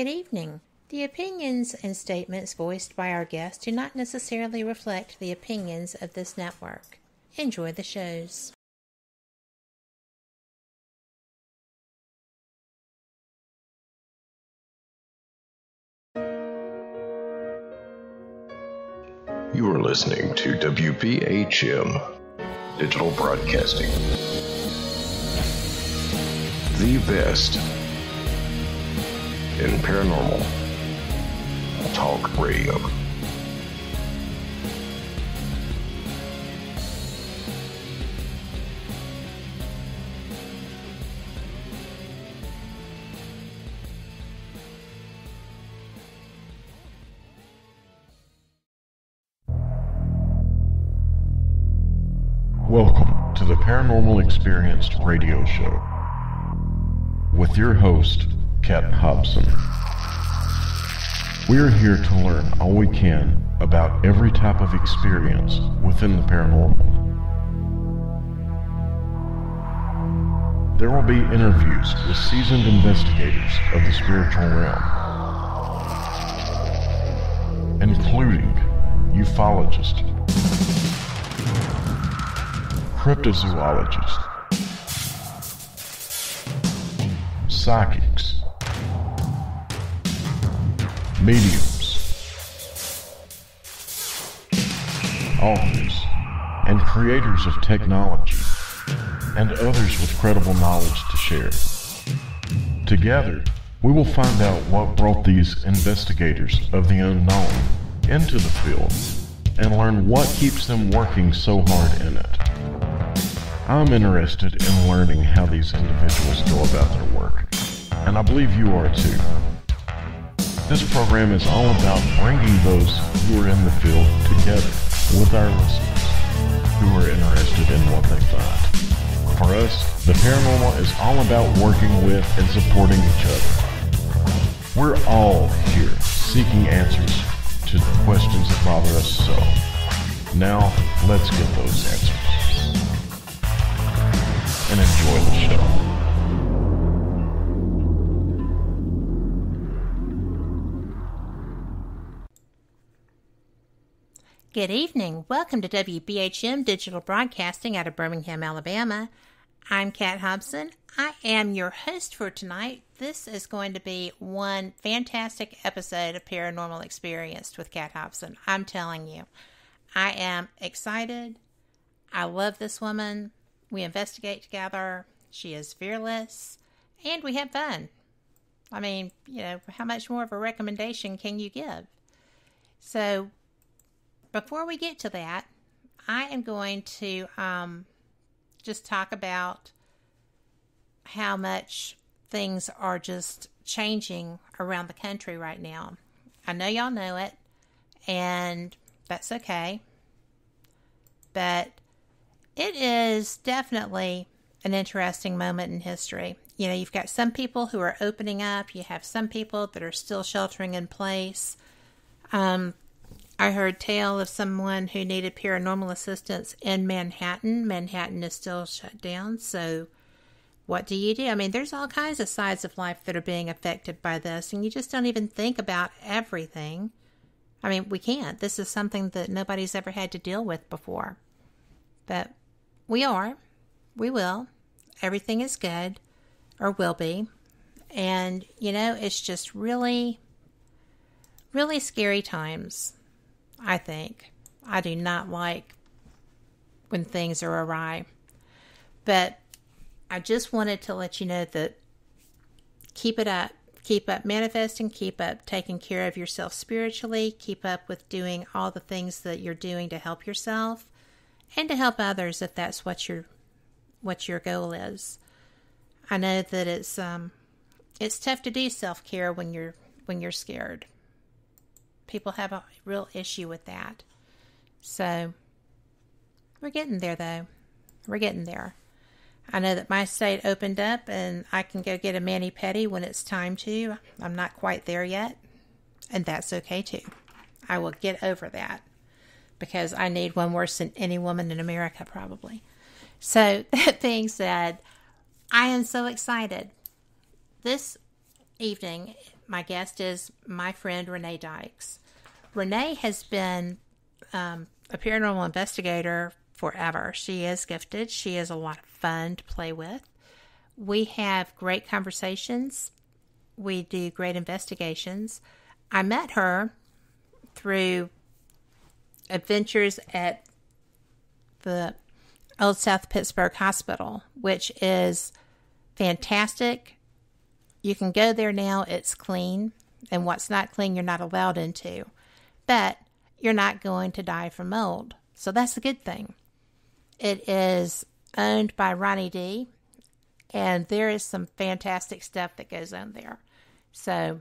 Good evening. The opinions and statements voiced by our guests do not necessarily reflect the opinions of this network. Enjoy the shows. You are listening to WBHM Digital Broadcasting. The best in paranormal talk radio. Welcome to the Paranormal Experienced Radio Show with your host, Kat Hobson. We are here to learn all we can about every type of experience within the paranormal. There will be interviews with seasoned investigators of the spiritual realm, including ufologists, cryptozoologists, psychics, mediums, authors, and creators of technology, and others with credible knowledge to share. Together, we will find out what brought these investigators of the unknown into the field and learn what keeps them working so hard in it. I'm interested in learning how these individuals go about their work, and I believe you are too. This program is all about bringing those who are in the field together with our listeners who are interested in what they find. For us, the paranormal is all about working with and supporting each other. We're all here seeking answers to the questions that bother us so. Now, let's get those answers. And enjoy the show. Good evening. Welcome to WBHM Digital Broadcasting out of Birmingham, Alabama. I'm Kat Hobson. I am your host for tonight. This is going to be one fantastic episode of Paranormal Experienced with Kat Hobson. I'm telling you, I am excited. I love this woman. We investigate together. She is fearless, and we have fun. I mean, you know, how much more of a recommendation can you give? So, before we get to that, I am going to um, just talk about how much things are just changing around the country right now. I know y'all know it, and that's okay. But it is definitely an interesting moment in history. You know, you've got some people who are opening up, you have some people that are still sheltering in place. Um, I heard tale of someone who needed paranormal assistance in Manhattan. Manhattan is still shut down, so what do you do? I mean, there's all kinds of sides of life that are being affected by this, and you just don't even think about everything. I mean, we can't. This is something that nobody's ever had to deal with before. But we are. We will. Everything is good, or will be. And, you know, it's just really, really scary times. I think. I do not like when things are awry. But I just wanted to let you know that keep it up. Keep up manifesting, keep up taking care of yourself spiritually, keep up with doing all the things that you're doing to help yourself and to help others if that's what your what your goal is. I know that it's um it's tough to do self-care when you're when you're scared people have a real issue with that. So we're getting there, though. We're getting there. I know that my state opened up and I can go get a mani pedi when it's time to. I'm not quite there yet, and that's okay too. I will get over that because I need one worse than any woman in America, probably. So, that being said, I am so excited. This evening, my guest is my friend Renee Dykes. Renee has been um, a paranormal investigator forever. She is gifted. She is a lot of fun to play with. We have great conversations. We do great investigations. I met her through adventures at the Old South Pittsburgh Hospital, which is fantastic. You can go there now, it's clean, and what's not clean, you're not allowed into. But you're not going to die from mold. So that's a good thing. It is owned by Ronnie D, and there is some fantastic stuff that goes on there. So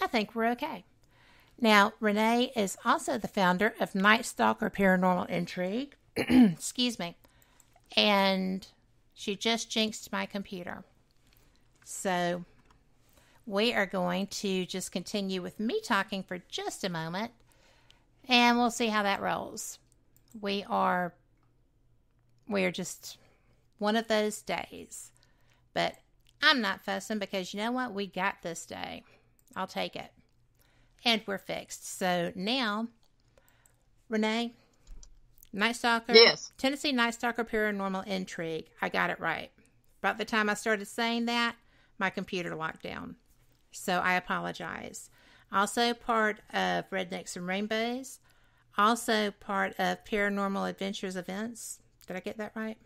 I think we're okay. Now, Renee is also the founder of Night Stalker Paranormal Intrigue. Excuse me. And she just jinxed my computer. So we are going to just continue with me talking for just a moment and we'll see how that rolls. We are we are just one of those days. But I'm not fussing because you know what? We got this day. I'll take it. And we're fixed. So now, Renee, Night Stalker. Yes. Tennessee Night Stalker Paranormal Intrigue. I got it right. About the time I started saying that, my computer locked down. So I apologize. Also part of Rednecks and Rainbows. Also part of Paranormal Adventures Events. Did I get that right?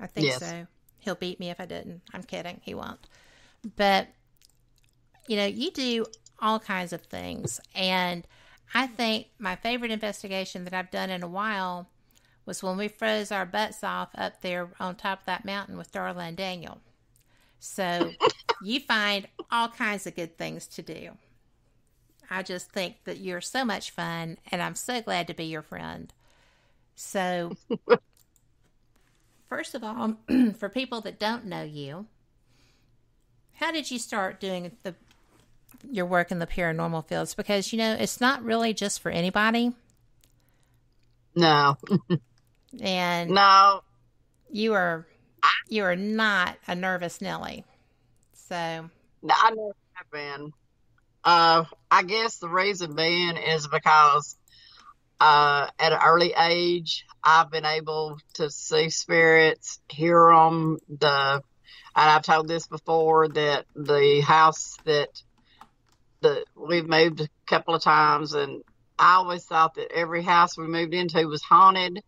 I think Yes. so. He'll beat me if I didn't. I'm kidding. He won't. But, you know, you do all kinds of things. And I think my favorite investigation that I've done in a while was when we froze our butts off up there on top of that mountain with Darla and Daniel. So you find all kinds of good things to do. I just think that you're so much fun, and I'm so glad to be your friend. So, first of all, for people that don't know you, how did you start doing the your work in the paranormal fields? Because you know it's not really just for anybody, No, and no. you are you are not a nervous Nelly. So, I never have been. Uh, I guess the reason being is because uh, at an early age, I've been able to see spirits, hear them. The and I've told this before that the house that the we've moved a couple of times, and I always thought that every house we moved into was haunted.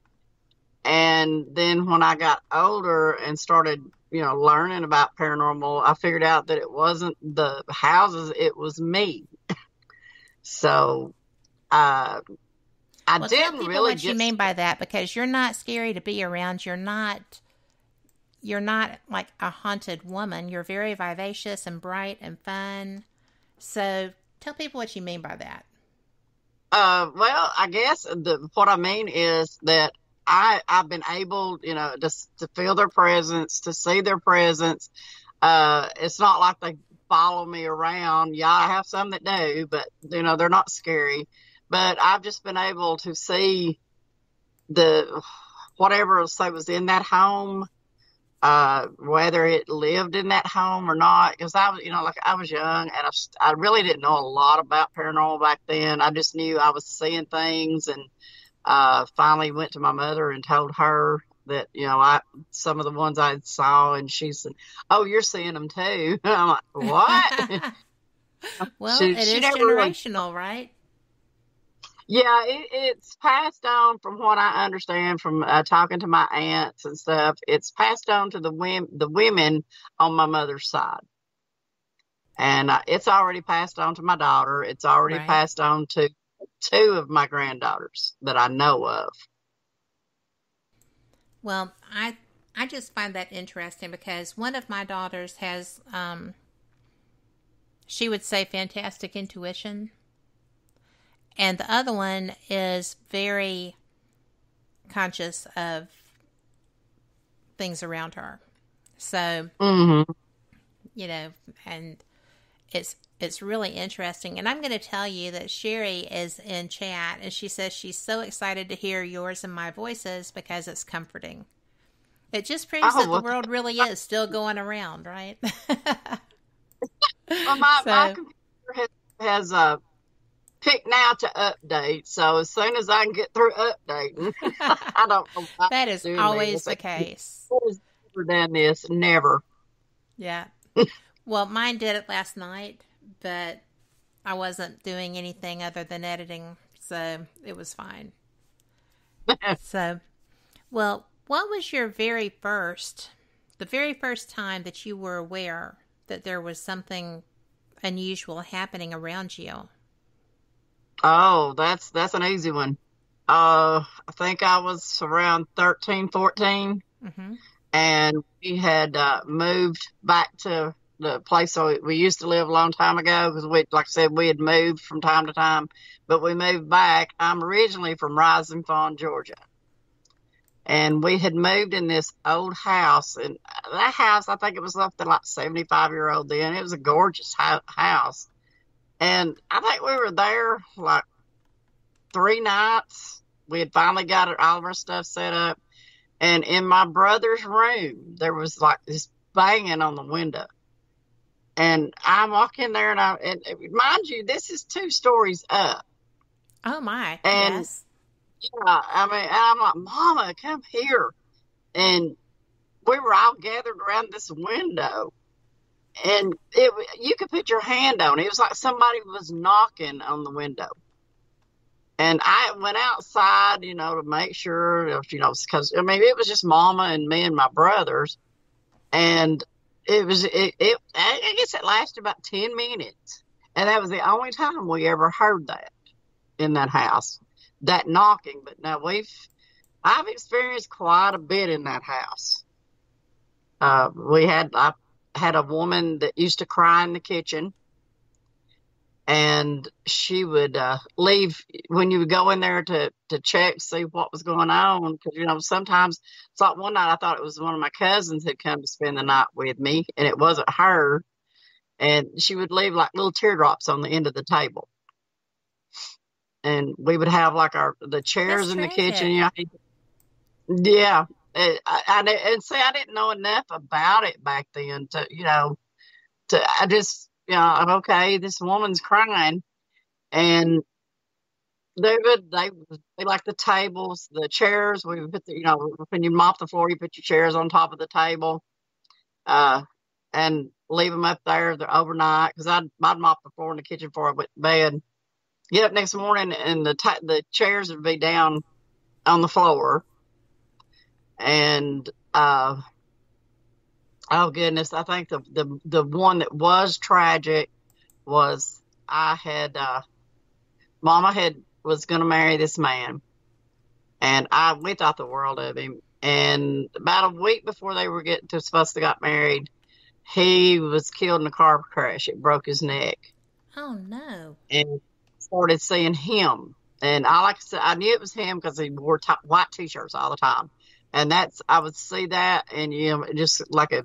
And then when I got older and started, you know, learning about paranormal, I figured out that it wasn't the houses, it was me. so, uh, I well, didn't people really what you mean by that because you're not scary to be around. You're not you're not like a haunted woman. You're very vivacious and bright and fun. So, tell people what you mean by that. Uh, well, I guess the, what I mean is that I I've been able, you know, to to feel their presence, to see their presence. Uh, it's not like they follow me around. Yeah, I have some that do, but you know, they're not scary. But I've just been able to see the whatever say was in that home, uh, whether it lived in that home or not. Because I was, you know, like I was young and I, I really didn't know a lot about paranormal back then. I just knew I was seeing things and uh, finally went to my mother and told her that, you know, I, some of the ones I saw and she said, Oh, you're seeing them too. I'm like, what? well, She- it she is generational, right? Yeah, it, it's passed on from what I understand from uh, talking to my aunts and stuff. It's passed on to the women, the women on my mother's side, and uh, it's already passed on to my daughter. It's already Right. passed on to two of my granddaughters that I know of. Well, I I just find that interesting because one of my daughters has um she would say fantastic intuition and the other one is very conscious of things around her. So, Mm-hmm. you know, and it's it's really interesting. And I'm going to tell you that Sherry is in chat and she says she's so excited to hear yours and my voices because it's comforting. It just proves Oh, that the world really is still going around, right? Well, my, my So- computer has, has uh, picked now to update. So as soon as I can get through updating, I don't know. Why That is always this. the case. Never done this. Never. Yeah. Well, mine did it last night, but I wasn't doing anything other than editing, so it was fine. so, well, what was your very first, the very first time that you were aware that there was something unusual happening around you? Oh, that's that's an easy one. Uh, I think I was around 13, 14, hmm and we had uh, moved back to the place we, we used to live a long time ago because we, like I said, we had moved from time to time, but we moved back. I'm originally from Rising Fawn, Georgia. And we had moved in this old house, and that house, I think it was something like 75 year old then. It was a gorgeous house. And I think we were there like three nights. We had finally got all of our stuff set up. And in my brother's room, there was like this banging on the window. And I walk in there and I, and mind you, this is two stories up. Oh, my. And- yes. Yeah, I mean, and I'm like, Mama, come here. And we were all gathered around this window. And it, you could put your hand on it. It was like somebody was knocking on the window. And I went outside, you know, to make sure, if, you know, because, I mean, it was just Mama and me and my brothers. And it was, it, it, I guess it lasted about 10 minutes. And that was the only time we ever heard that in that house that knocking. But now we've, I've experienced quite a bit in that house. Uh, we had, I had a woman that used to cry in the kitchen and she would, uh, leave when you would go in there to, to check, see what was going on. Cause you know, sometimes it's like one night I thought it was one of my cousins had come to spend the night with me and it wasn't her. And she would leave like little teardrops on the end of the table and we would have like our the chairs That's in the kitchen. You know, yeah, and, I, I, and see, I didn't know enough about it back then to you know, to I just know, okay, this woman's crying, and they would they they like the tables, the chairs. We would put the you know when you mop the floor, you put your chairs on top of the table, uh, and leave them up there the overnight. Because I'd I'd mop the floor in the kitchen before I went to bed. Get up next morning and the ti the chairs would be down on the floor. And uh oh goodness i think the the the one that was tragic was i had uh mama had was going to marry this man and i we thought the world of him and about a week before they were getting to supposed to got married he was killed in a car crash it broke his neck Oh, no. and started seeing him. And I like I said, I knew it was him because he wore t- white t-shirts all the time. And that's, I would see that and, you know, just like a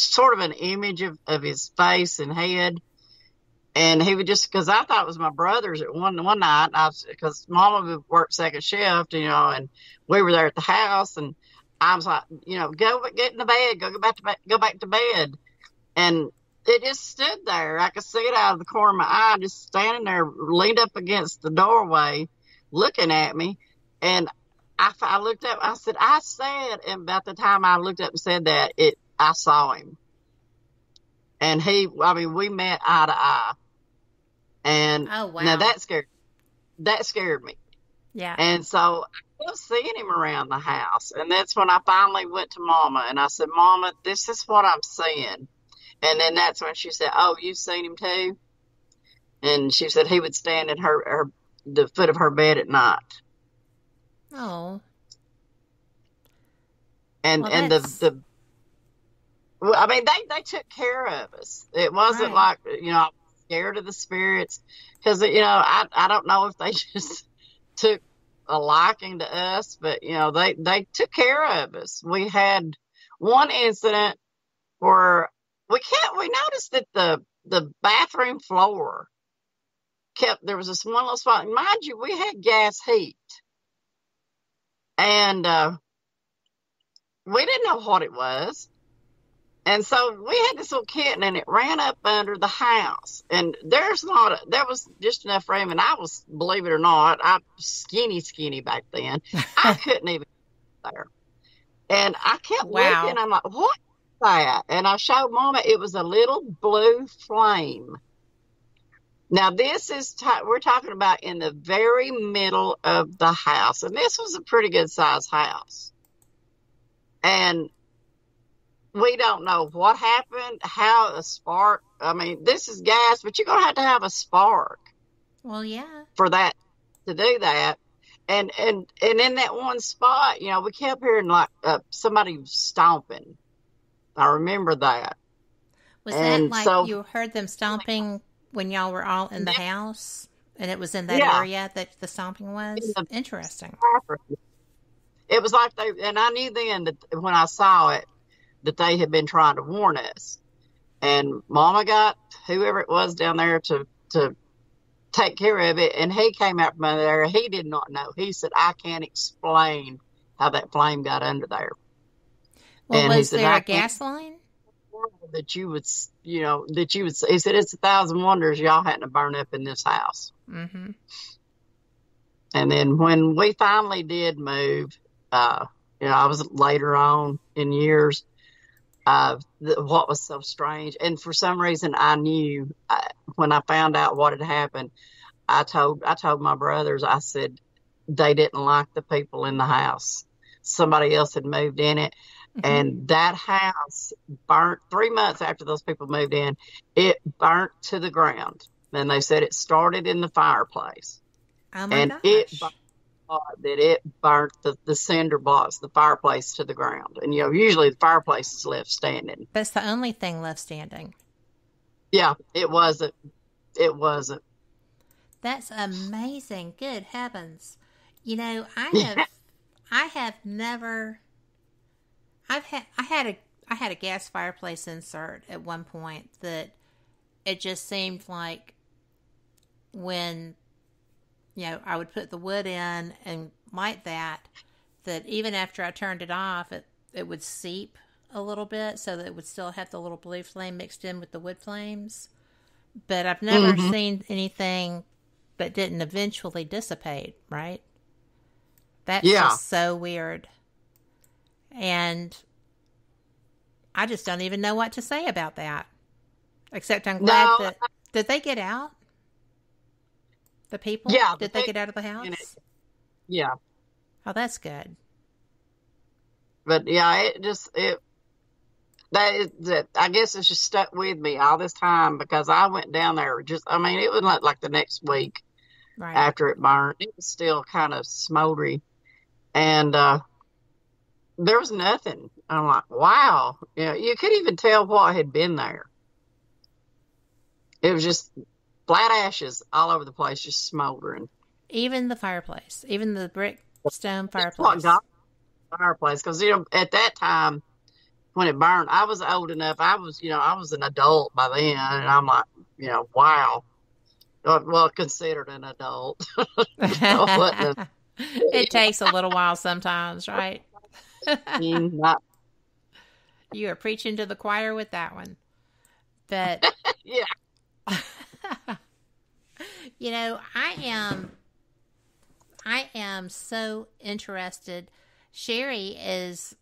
sort of an image of, of his face and head. And he would just, cause I thought it was my brother's at one, one night. I was, cause mama would work second shift, you know, and we were there at the house and I was like, you know, go get in the bed, go, go back to bed, go back to bed. And it just stood there. I could see it out of the corner of my eye, just standing there, leaned up against the doorway, looking at me. And I, I looked up. I said, I said, and about the time I looked up and said that, it, I saw him. And he, I mean, we met eye to eye. And Oh, wow. now that scared, that scared me. yeah. And so I was seeing him around the house. And that's when I finally went to Mama and I said, Mama, this is what I'm seeing. And then that's when she said, Oh, you've seen him too? And she said he would stand at her, her the foot of her bed at night. oh, And Well, and the that's- the I mean they they took care of us. It wasn't Right. like you know I was scared of the spirits because you know I I don't know if they just took a liking to us, but you know they they took care of us. We had one incident where we can't we noticed that the the bathroom floor kept there was this one little spot. Mind you, we had gas heat, and uh, we didn't know what it was. And so we had this little kitten, and it ran up under the house. And there's not a, there was just enough room, and I was, believe it or not, I skinny, skinny back then. I couldn't even get there. And I kept Wow. looking. I'm like, what is that? And I showed Mama it was a little blue flame. Now this is t- we're talking about in the very middle of the house, and this was a pretty good sized house. And we don't know what happened, how a spark. I mean, this is gas, but you're gonna have to have a spark Well, yeah. for that to do that. And and and in that one spot, you know, we kept hearing like uh, somebody stomping. I remember that. Was And that like so- you heard them stomping when y'all were all in the house? And it was in that Yeah. area that the stomping was? In Interesting. It was like they, and I knew then that when I saw it, that they had been trying to warn us. And Mama got whoever it was down there to to take care of it, and he came out from under there. He did not know. He said, "I can't explain how that flame got under there." Well, And was said, there "I a gas line? That you would, you know, that you would. He said, "It's a thousand wonders y'all hadn't have burned up in this house." Mm-hmm. And then when we finally did move, uh, you know, I was later on in years. Uh, what was so strange, and for some reason, I knew uh, when I found out what had happened. I told I told my brothers. I said they didn't like the people in the house. Somebody else had moved in it, Mm-hmm. and that house burnt three months after those people moved in. It burnt to the ground. And they said it started in the fireplace Oh and gosh. it that it burnt the, the cinder blocks, the fireplace to the ground. And you know, usually the fireplace is left standing. That's the only thing left standing. Yeah, it wasn't. It wasn't. That's amazing. Good heavens. You know, I Yeah. have I have never I've had I had a I had a gas fireplace insert at one point that it just seemed like when you know, I would put the wood in and light that that even after I turned it off it it would seep a little bit so that it would still have the little blue flame mixed in with the wood flames. But I've never Mhm. seen anything that didn't eventually dissipate, right? That's Yeah. just so weird. And I just don't even know what to say about that. Except I'm glad No, that did they get out? The people? Yeah, Did they people get out of the in it. house? Yeah, Oh, that's good. but yeah, it just it. That is that. I guess it's just stuck with me all this time because I went down there. Just, I mean, it was like like the next week. Right. after it burned. It was still kind of smoldery. And uh, there was nothing. I'm like, wow. You know, you could even tell what had been there. It was just flat ashes all over the place, just smoldering. even the fireplace, even the brick stone fireplace. fireplace. Because, you know, at that time, when it burned, I was old enough. I was, you know, I was an adult by then. And I'm like, you know, wow. Well, considered an adult. it takes a little while sometimes, right? Mm-hmm. Not, You are preaching to the choir with that one. But yeah. you know, I am I am so interested. Sherry is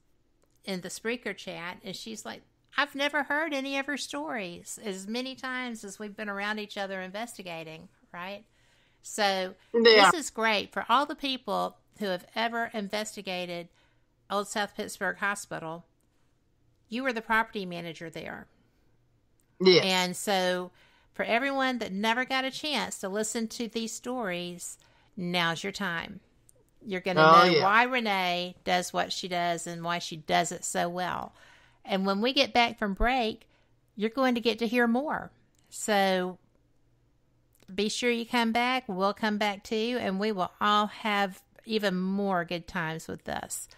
in the Spreaker chat and she's like, I've never heard any of her stories as many times as we've been around each other investigating, right? So Yeah. this is great for all the people who have ever investigated Old South Pittsburgh Hospital. You were the property manager there. Yes. And so, for everyone that never got a chance to listen to these stories, now's your time. You're going to Oh, know yeah. why Renee does what she does and why she does it so well. And when we get back from break, you're going to get to hear more. So, be sure you come back. We'll come back too, and we will all have even more good times with this.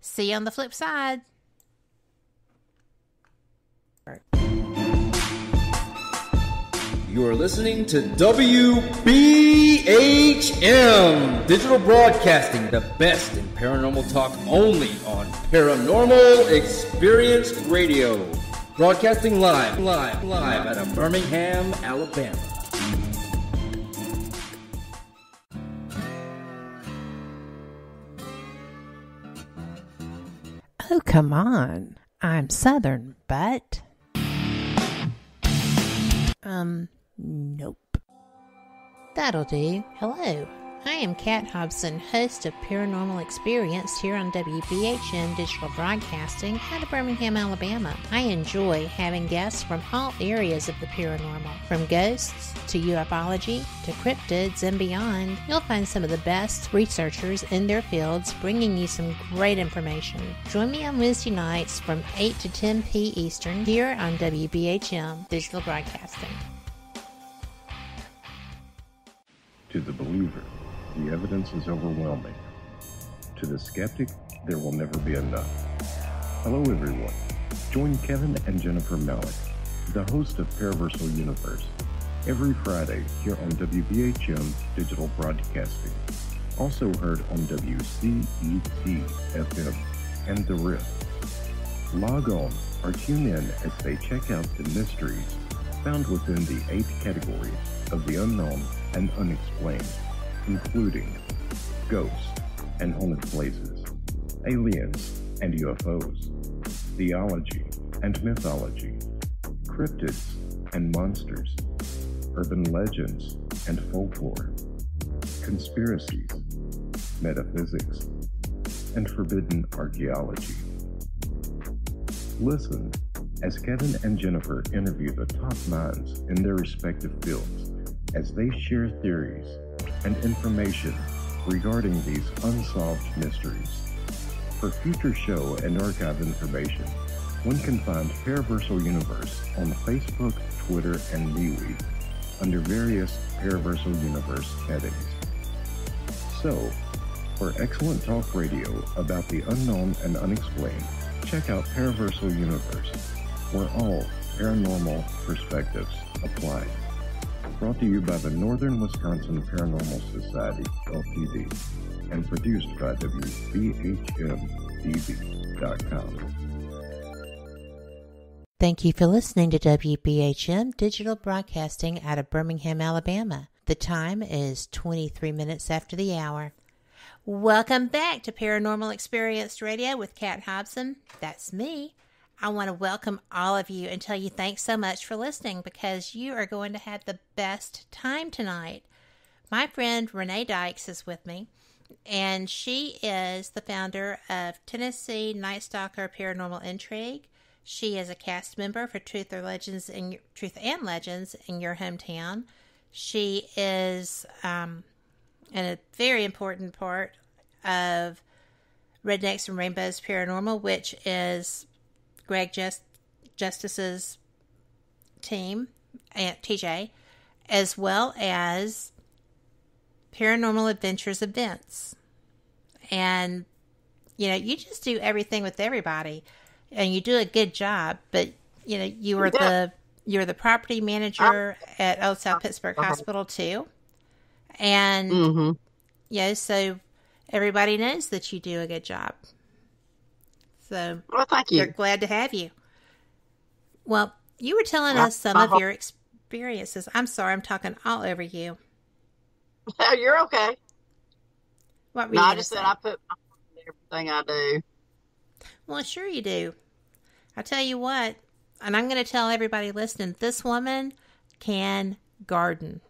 See you on the flip side. You are listening to WBHM Digital Broadcasting, the best in paranormal talk only on Paranormal Experience Radio. Broadcasting live, live, live out of Birmingham, Alabama. Oh, come on. I'm Southern, but. Um, nope. That'll do. Hello. I am Kat Hobson, host of Paranormal Experience here on WBHM Digital Broadcasting out of Birmingham, Alabama. I enjoy having guests from all areas of the paranormal, from ghosts to ufology to cryptids and beyond. You'll find some of the best researchers in their fields bringing you some great information. Join me on Wednesday nights from 8 to 10 p. Eastern here on WBHM Digital Broadcasting. To the believer, the evidence is overwhelming. To the skeptic, there will never be enough. Hello, everyone. Join Kevin and Jennifer Malik, the host of Paraversal Universe, every Friday here on WBHM Digital Broadcasting. Also heard on WCET FM and The Rift. Log on or tune in as they check out the mysteries found within the eight categories of the unknown and unexplained including ghosts and haunted places, aliens and UFOs, theology and mythology, cryptids and monsters, urban legends and folklore, conspiracies, metaphysics, and forbidden archaeology. Listen as Kevin and Jennifer interview the top minds in their respective fields as they share theories and information regarding these unsolved mysteries. For future show and archive information, one can find Paraversal Universe on Facebook, Twitter, and MeWe under various Paraversal Universe headings. So, for excellent talk radio about the unknown and unexplained, check out Paraversal Universe, where all paranormal perspectives apply brought to you by the Northern Wisconsin Paranormal Society, LTD, and produced by WBHMTV.com. Thank you for listening to WBHM Digital Broadcasting out of Birmingham, Alabama. The time is 23 minutes after the hour. Welcome back to Paranormal Experienced Radio with Kat Hobson. That's me. I want to welcome all of you and tell you thanks so much for listening because you are going to have the best time tonight. My friend Renee Dykes is with me, and she is the founder of Tennessee Night Stalker Paranormal Intrigue. She is a cast member for Truth or Legends in Truth and Legends in your hometown. She is um, a very important part of Rednecks and Rainbows Paranormal, which is Greg Just, Justice's team at TJ, as well as Paranormal Adventures events. And, you know, you just do everything with everybody and you do a good job, but, you know, you were the. You're the property manager at Old South Pittsburgh Uh-huh. Hospital too, and Mm-hmm. yeah, so everybody knows that you do a good job. So Well, thank they're you. glad to have you. Well, you were telling Well, us some of hope- your experiences. I'm sorry, I'm talking all over you. You're okay. What were No, you I just say? said I put everything I do. Well, sure you do. I tell you what, and I'm going to tell everybody listening, this woman can garden.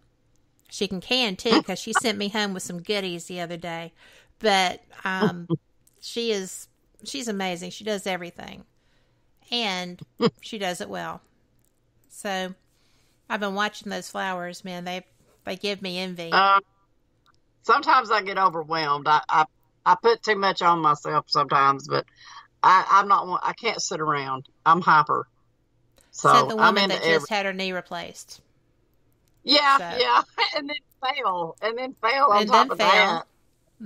She can can too because she sent me home with some goodies the other day. But um, she is she's amazing. She does everything, and she does it well. So I've been watching those flowers, man. They they give me envy. Um, sometimes I get overwhelmed. I, I I put too much on myself sometimes, but I I'm not. I can't sit around. I'm hyper. So Said the I'm woman into that every. just had her knee replaced. Yeah, so- yeah, and then fail, and then fail on And top of fail. that.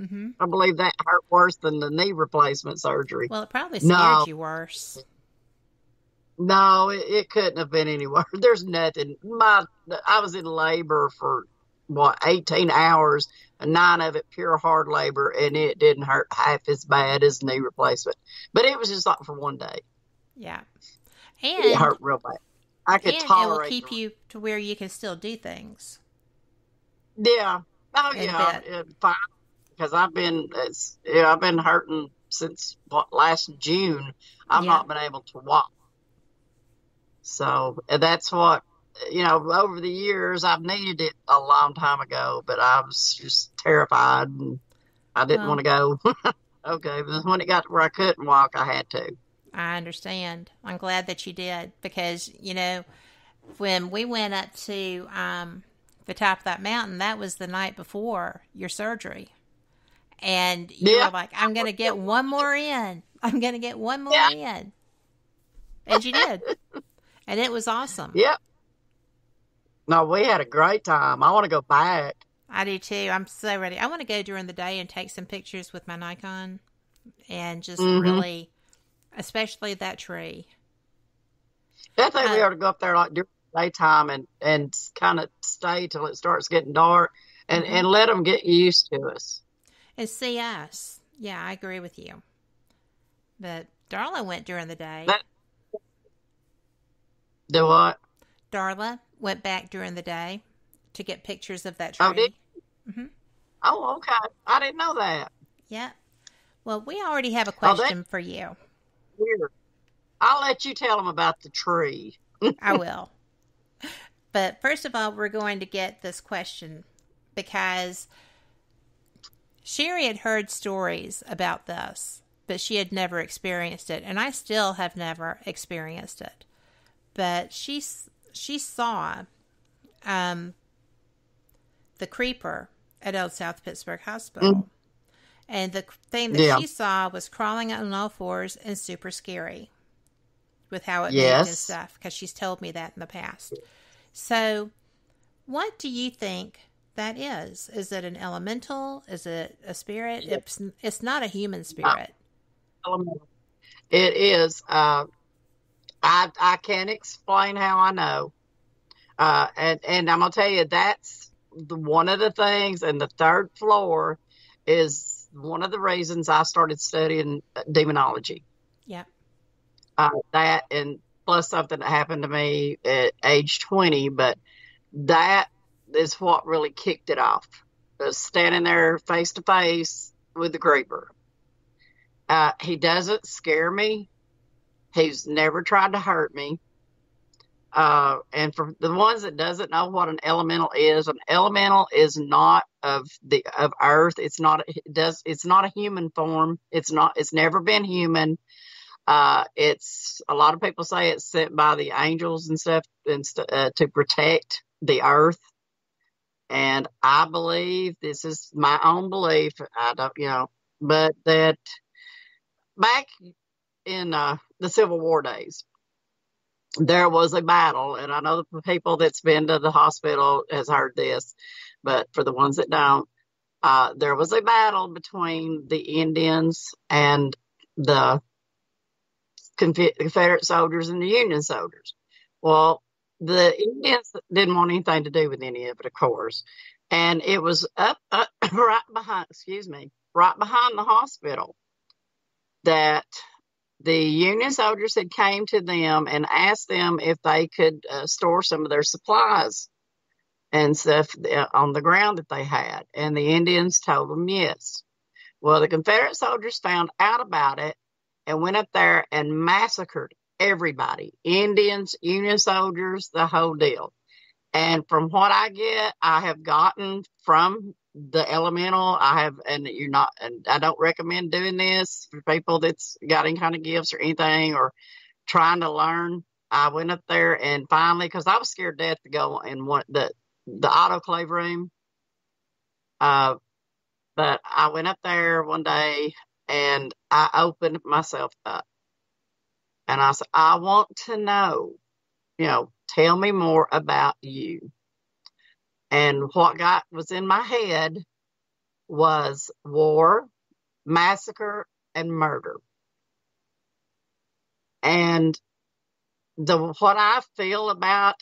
Hmm I believe that hurt worse than the knee replacement surgery. Well, it probably scared No. you worse. No, it, it couldn't have been any worse. There's nothing. My I was in labor for what 18 hours, and nine of it pure hard labor, and it didn't hurt half as bad as knee replacement. But it was just like for one day. Yeah. And it hurt real bad. I could and it will keep you to where you can still do things. Yeah. Oh yeah. Fine. Because I've been, it's, yeah, I've been hurting since what, last June. I've Yeah. not been able to walk. So and that's what you know. Over the years, I've needed it a long time ago, but I was just terrified and I didn't Well- want to go. okay, but when it got to where I couldn't walk, I had to. I understand. I'm glad that you did because, you know, when we went up to um, the top of that mountain, that was the night before your surgery. And you Yeah. were like, I'm going to get one more in. I'm going to get one more Yeah. in. And you did. and it was awesome. Yep. No, we had a great time. I want to go back. I do too. I'm so ready. I want to go during the day and take some pictures with my Nikon and just Mhm. really, especially that tree. I think we Uh, ought to go up there like during the daytime and and kind of stay till it starts getting dark and Mhm. and let them get used to us. See us. Yeah, I agree with you. But Darla went during the day. That- Do what? Darla went back during the day to get pictures of that tree. Oh, did- hmm Oh, okay. I didn't know that. Yeah. Well, we already have a Oh, question for you. Weird. I'll let you tell them about the tree. I will. But first of all, we're going to get this question because Sherry had heard stories about this, but she had never experienced it, and I still have never experienced it. But she she saw um, the creeper at Old South Pittsburgh Hospital, and the thing that Yeah. she saw was crawling on all fours and super scary with how it moved and stuff. Because she's told me that in the past. So, what do you think that is? Is it an elemental? Is it a spirit? It's it's not a human spirit. It is. Uh, I I can't explain how I know. Uh, and and I'm gonna tell you that's the, one of the things. And the third floor is one of the reasons I started studying demonology. Yeah. uh, that and plus something that happened to me at age 20 but that is what really kicked it off was standing there face to face with the creeper uh, he doesn't scare me. He's never tried to hurt me. Uh, and for the ones that doesn't know what an elemental is an elemental is not of the of earth. It's not it does it's not a human form. It's not it's never been human. Uh, it's a lot of people say it's sent by the angels and stuff and st- uh, to protect the earth. And I believe this is my own belief. I don't, you know, but that back in uh, the Civil War days, there was a battle, and I know the people that's been to the hospital has heard this, but for the ones that don't, uh, there was a battle between the Indians and the Confederate soldiers and the Union soldiers. Well, the Indians didn't want anything to do with any of it, of course. And it was up, up right behind, excuse me, right behind the hospital that the Union soldiers had came to them and asked them if they could uh, store some of their supplies and stuff uh, on the ground that they had. And the Indians told them yes. Well, the Confederate soldiers found out about it and went up there and massacred everybody Indians, Union soldiers, the whole deal. And from what I get, I have gotten from the elemental. I have, and you're not, and I don't recommend doing this for people that's got any kind of gifts or anything or trying to learn. I went up there and finally, because I was scared to death to go in one the the autoclave room. Uh, but I went up there one day and I opened myself up and I said, I want to know, you know, tell me more about you. And what got was in my head was war, massacre, and murder. And the what I feel about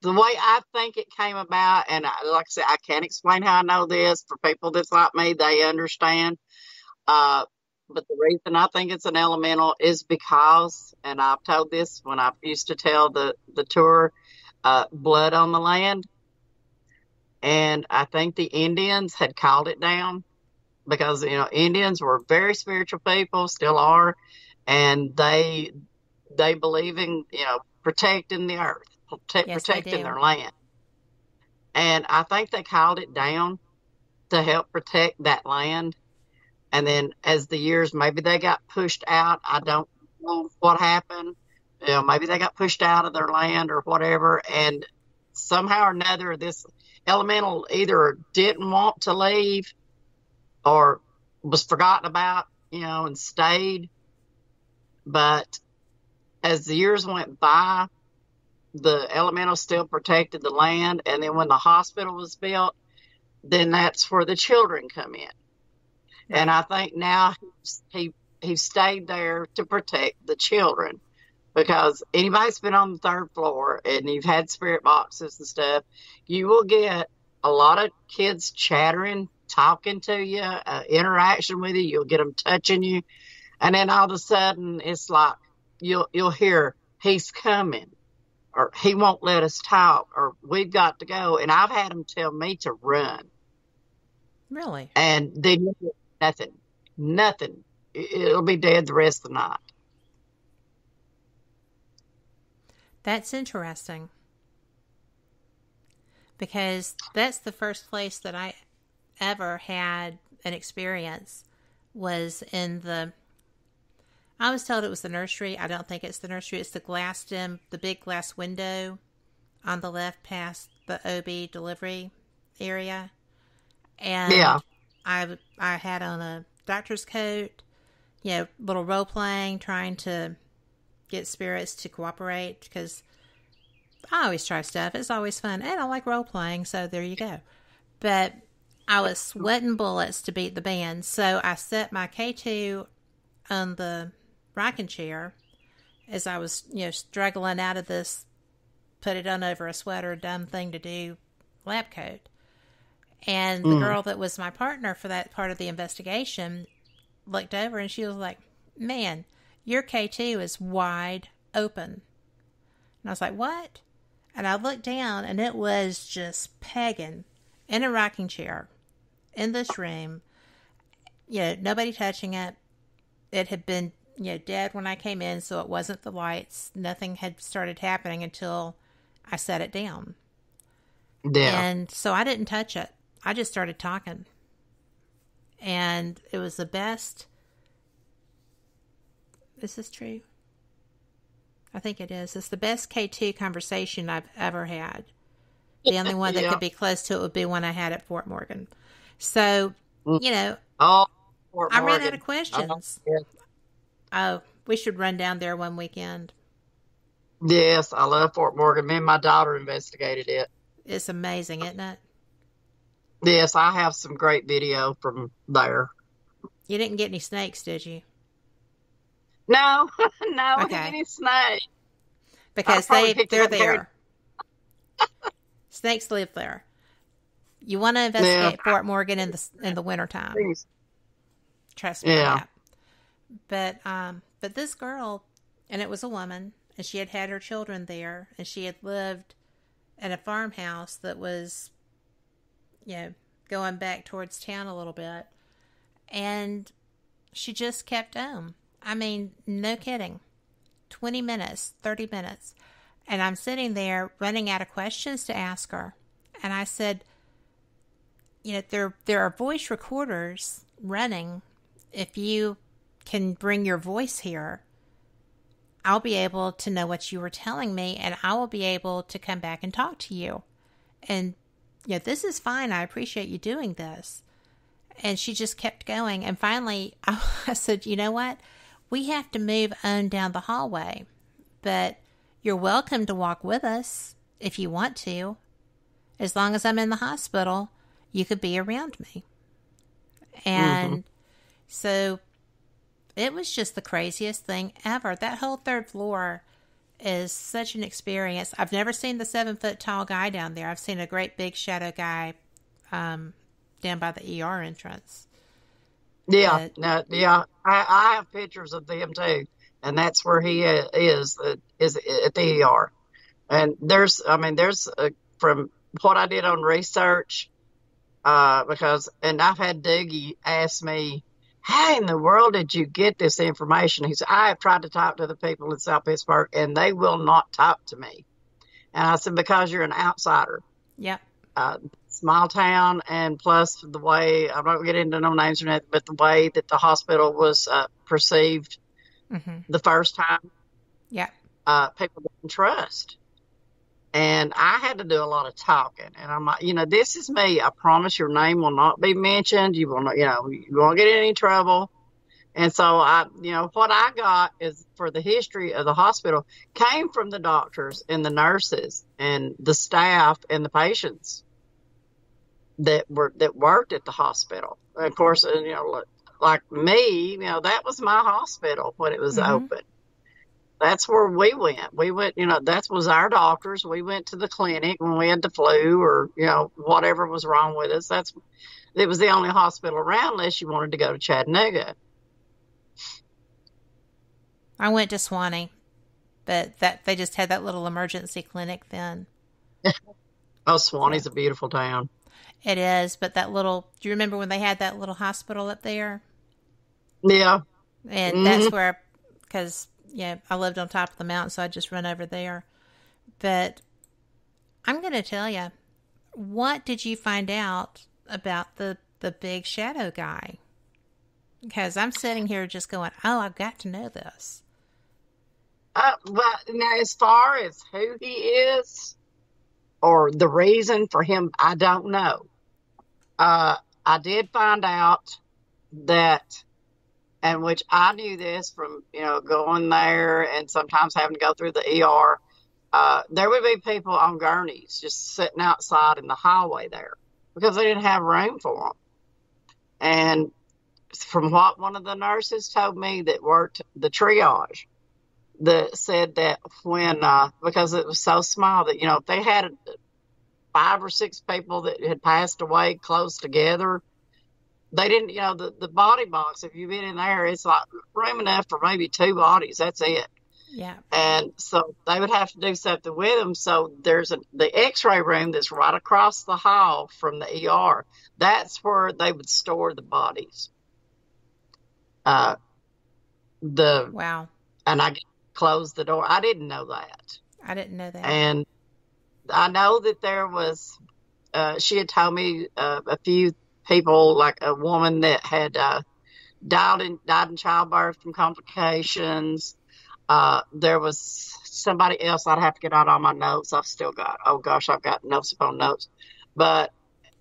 the way I think it came about, and I, like I said, I can't explain how I know this. For people that's like me, they understand. Uh, but the reason I think it's an elemental is because, and I've told this when I used to tell the the tour, uh, blood on the land, and I think the Indians had called it down because you know Indians were very spiritual people, still are, and they they believe in you know protecting the earth, protect, Yes, protecting their land, and I think they called it down to help protect that land. And then as the years, maybe they got pushed out. I don't know what happened. You know, maybe they got pushed out of their land or whatever. And somehow or another, this elemental either didn't want to leave or was forgotten about, you know, and stayed. But as the years went by, the elemental still protected the land. And then when the hospital was built, then that's where the children come in. And I think now he's- he he stayed there to protect the children because anybody's been on the third floor and you've had spirit boxes and stuff, you will get a lot of kids chattering, talking to you, uh, interaction with you. You'll get them touching you, and then all of a sudden it's like you'll you'll hear he's coming. Or he won't let us talk, or we've got to go. And I've had them tell me to run Really? and then nothing, nothing. It- It'll be dead the rest of the night. That's interesting. Because that's the first place that I ever had an experience was in the I was told it was the nursery. I don't think it's the nursery. It's the glass stem, the big glass window on the left past the OB delivery area. And Yeah. I I had on a doctor's coat, you know, little role playing, trying to get spirits to cooperate because I always try stuff. It's always fun, and I like role playing. So there you go. But I was sweating bullets to beat the band, so I set my K two on the rocking chair as I was, you know, struggling out of this. Put it on over a sweater, dumb thing to do, lab coat. And the mm. girl that was my partner for that part of the investigation looked over and she was like, Man, your K2 is wide open. And I was like, What? And I looked down and it was just pegging in a rocking chair in this room. You know, nobody touching it. It had been, you know, dead when I came in, so it wasn't the lights. Nothing had started happening until I set it down. Yeah. And so I didn't touch it. I just started talking. And it was the best. Is this true? I think it is. It's the best K2 conversation I've ever had. The only one that Yeah. could be close to it would be one I had at Fort Morgan. So, you know, oh, I ran out of questions. Oh, we should run down there one weekend. Yes, I love Fort Morgan. Me and my daughter investigated it. It's amazing, isn't it? Yes, I have some great video from there. You didn't get any snakes, did you? No, no, Okay. any snake. because they they're there. Snakes live there. You want to investigate Fort Morgan in the in the wintertime. Please. Trust me. Yeah. that. But um, but this girl, and it was a woman, and she had had her children there, and she had lived in a farmhouse that was, you know, going back towards town a little bit, and she just kept home. I mean, no kidding. 20 minutes, 30 minutes. And I'm sitting there running out of questions to ask her. And I said, you know, there there are voice recorders running. If you can bring your voice here, I'll be able to know what you were telling me and I will be able to come back and talk to you. And you know, this is fine. I appreciate you doing this. And she just kept going. And finally, I said, you know what? We have to move on down the hallway, but you're welcome to walk with us if you want to. As long as I'm in the hospital, you could be around me. And mm-hmm. so it was just the craziest thing ever. That whole third floor is such an experience. I've never seen the seven foot tall guy down there. I've seen a great big shadow guy um, down by the ER entrance. Yeah, But- no, yeah. I, I have pictures of them too, and that's where he is uh, is at the ER. And there's, I mean, there's uh, from what I did on research, uh, because, and I've had Doogie ask me, how in the world did you get this information? He said, I have tried to talk to the people in South Pittsburg and they will not talk to me. And I said, because you're an outsider. Yep. Uh, small town and plus the way, I'm not getting into no names or anything, but the way that the hospital was uh, perceived hmm the first time, Yeah. uh, people didn't trust. And I had to do a lot of talking. And I'm like, you know, this is me. I promise your name will not be mentioned. You will not, you know, you won't get in any trouble. And so I, you know, what I got is for the history of the hospital came from the doctors and the nurses and the staff and the patients that were, that worked at the hospital. And of course, you know, like- me, you know, that was my hospital when it was Mhm. open that's where we went. We went, you know, that was our doctors. We went to the clinic when we had the flu or, you know, whatever was wrong with us. That's, it was the only hospital around unless you wanted to go to Chattanooga. I went to Sewanee, but that they just had that little emergency clinic then. Oh, Sewanee's a beautiful town. It is, but that little. Do you remember when they had that little hospital up there? Yeah. And mm-hmm. that's where, because yeah, I lived on top of the mountain, so I just run over there. But I'm going to tell you, what did you find out about the the big shadow guy? Because I'm sitting here just going, oh, I've got to know this. Uh, but now, as far as who he is or the reason for him, I don't know. Uh, I did find out that, and which I knew this from, you know, going there and sometimes having to go through the ER. Uh, there would be people on gurneys just sitting outside in the hallway there because they didn't have room for them. And from what one of the nurses told me that worked the triage, that said that when uh, because it was so small that you know if they had five or six people that had passed away close together, they didn't you know the the body box. If you've been in there, it's like room enough for maybe two bodies. That's it. Yeah. And so they would have to do something with them. So there's a, the X-ray room that's right across the hall from the ER. That's where they would store the bodies. Uh, the Wow. and I closed the door. I didn't know that. I didn't know that. And I know that there was, uh, she had told me uh, a few people, like a woman that had uh, died in died in childbirth from complications. Uh, there was somebody else. I'd have to get out all my notes. I've still got. Oh gosh, I've got notes upon notes. But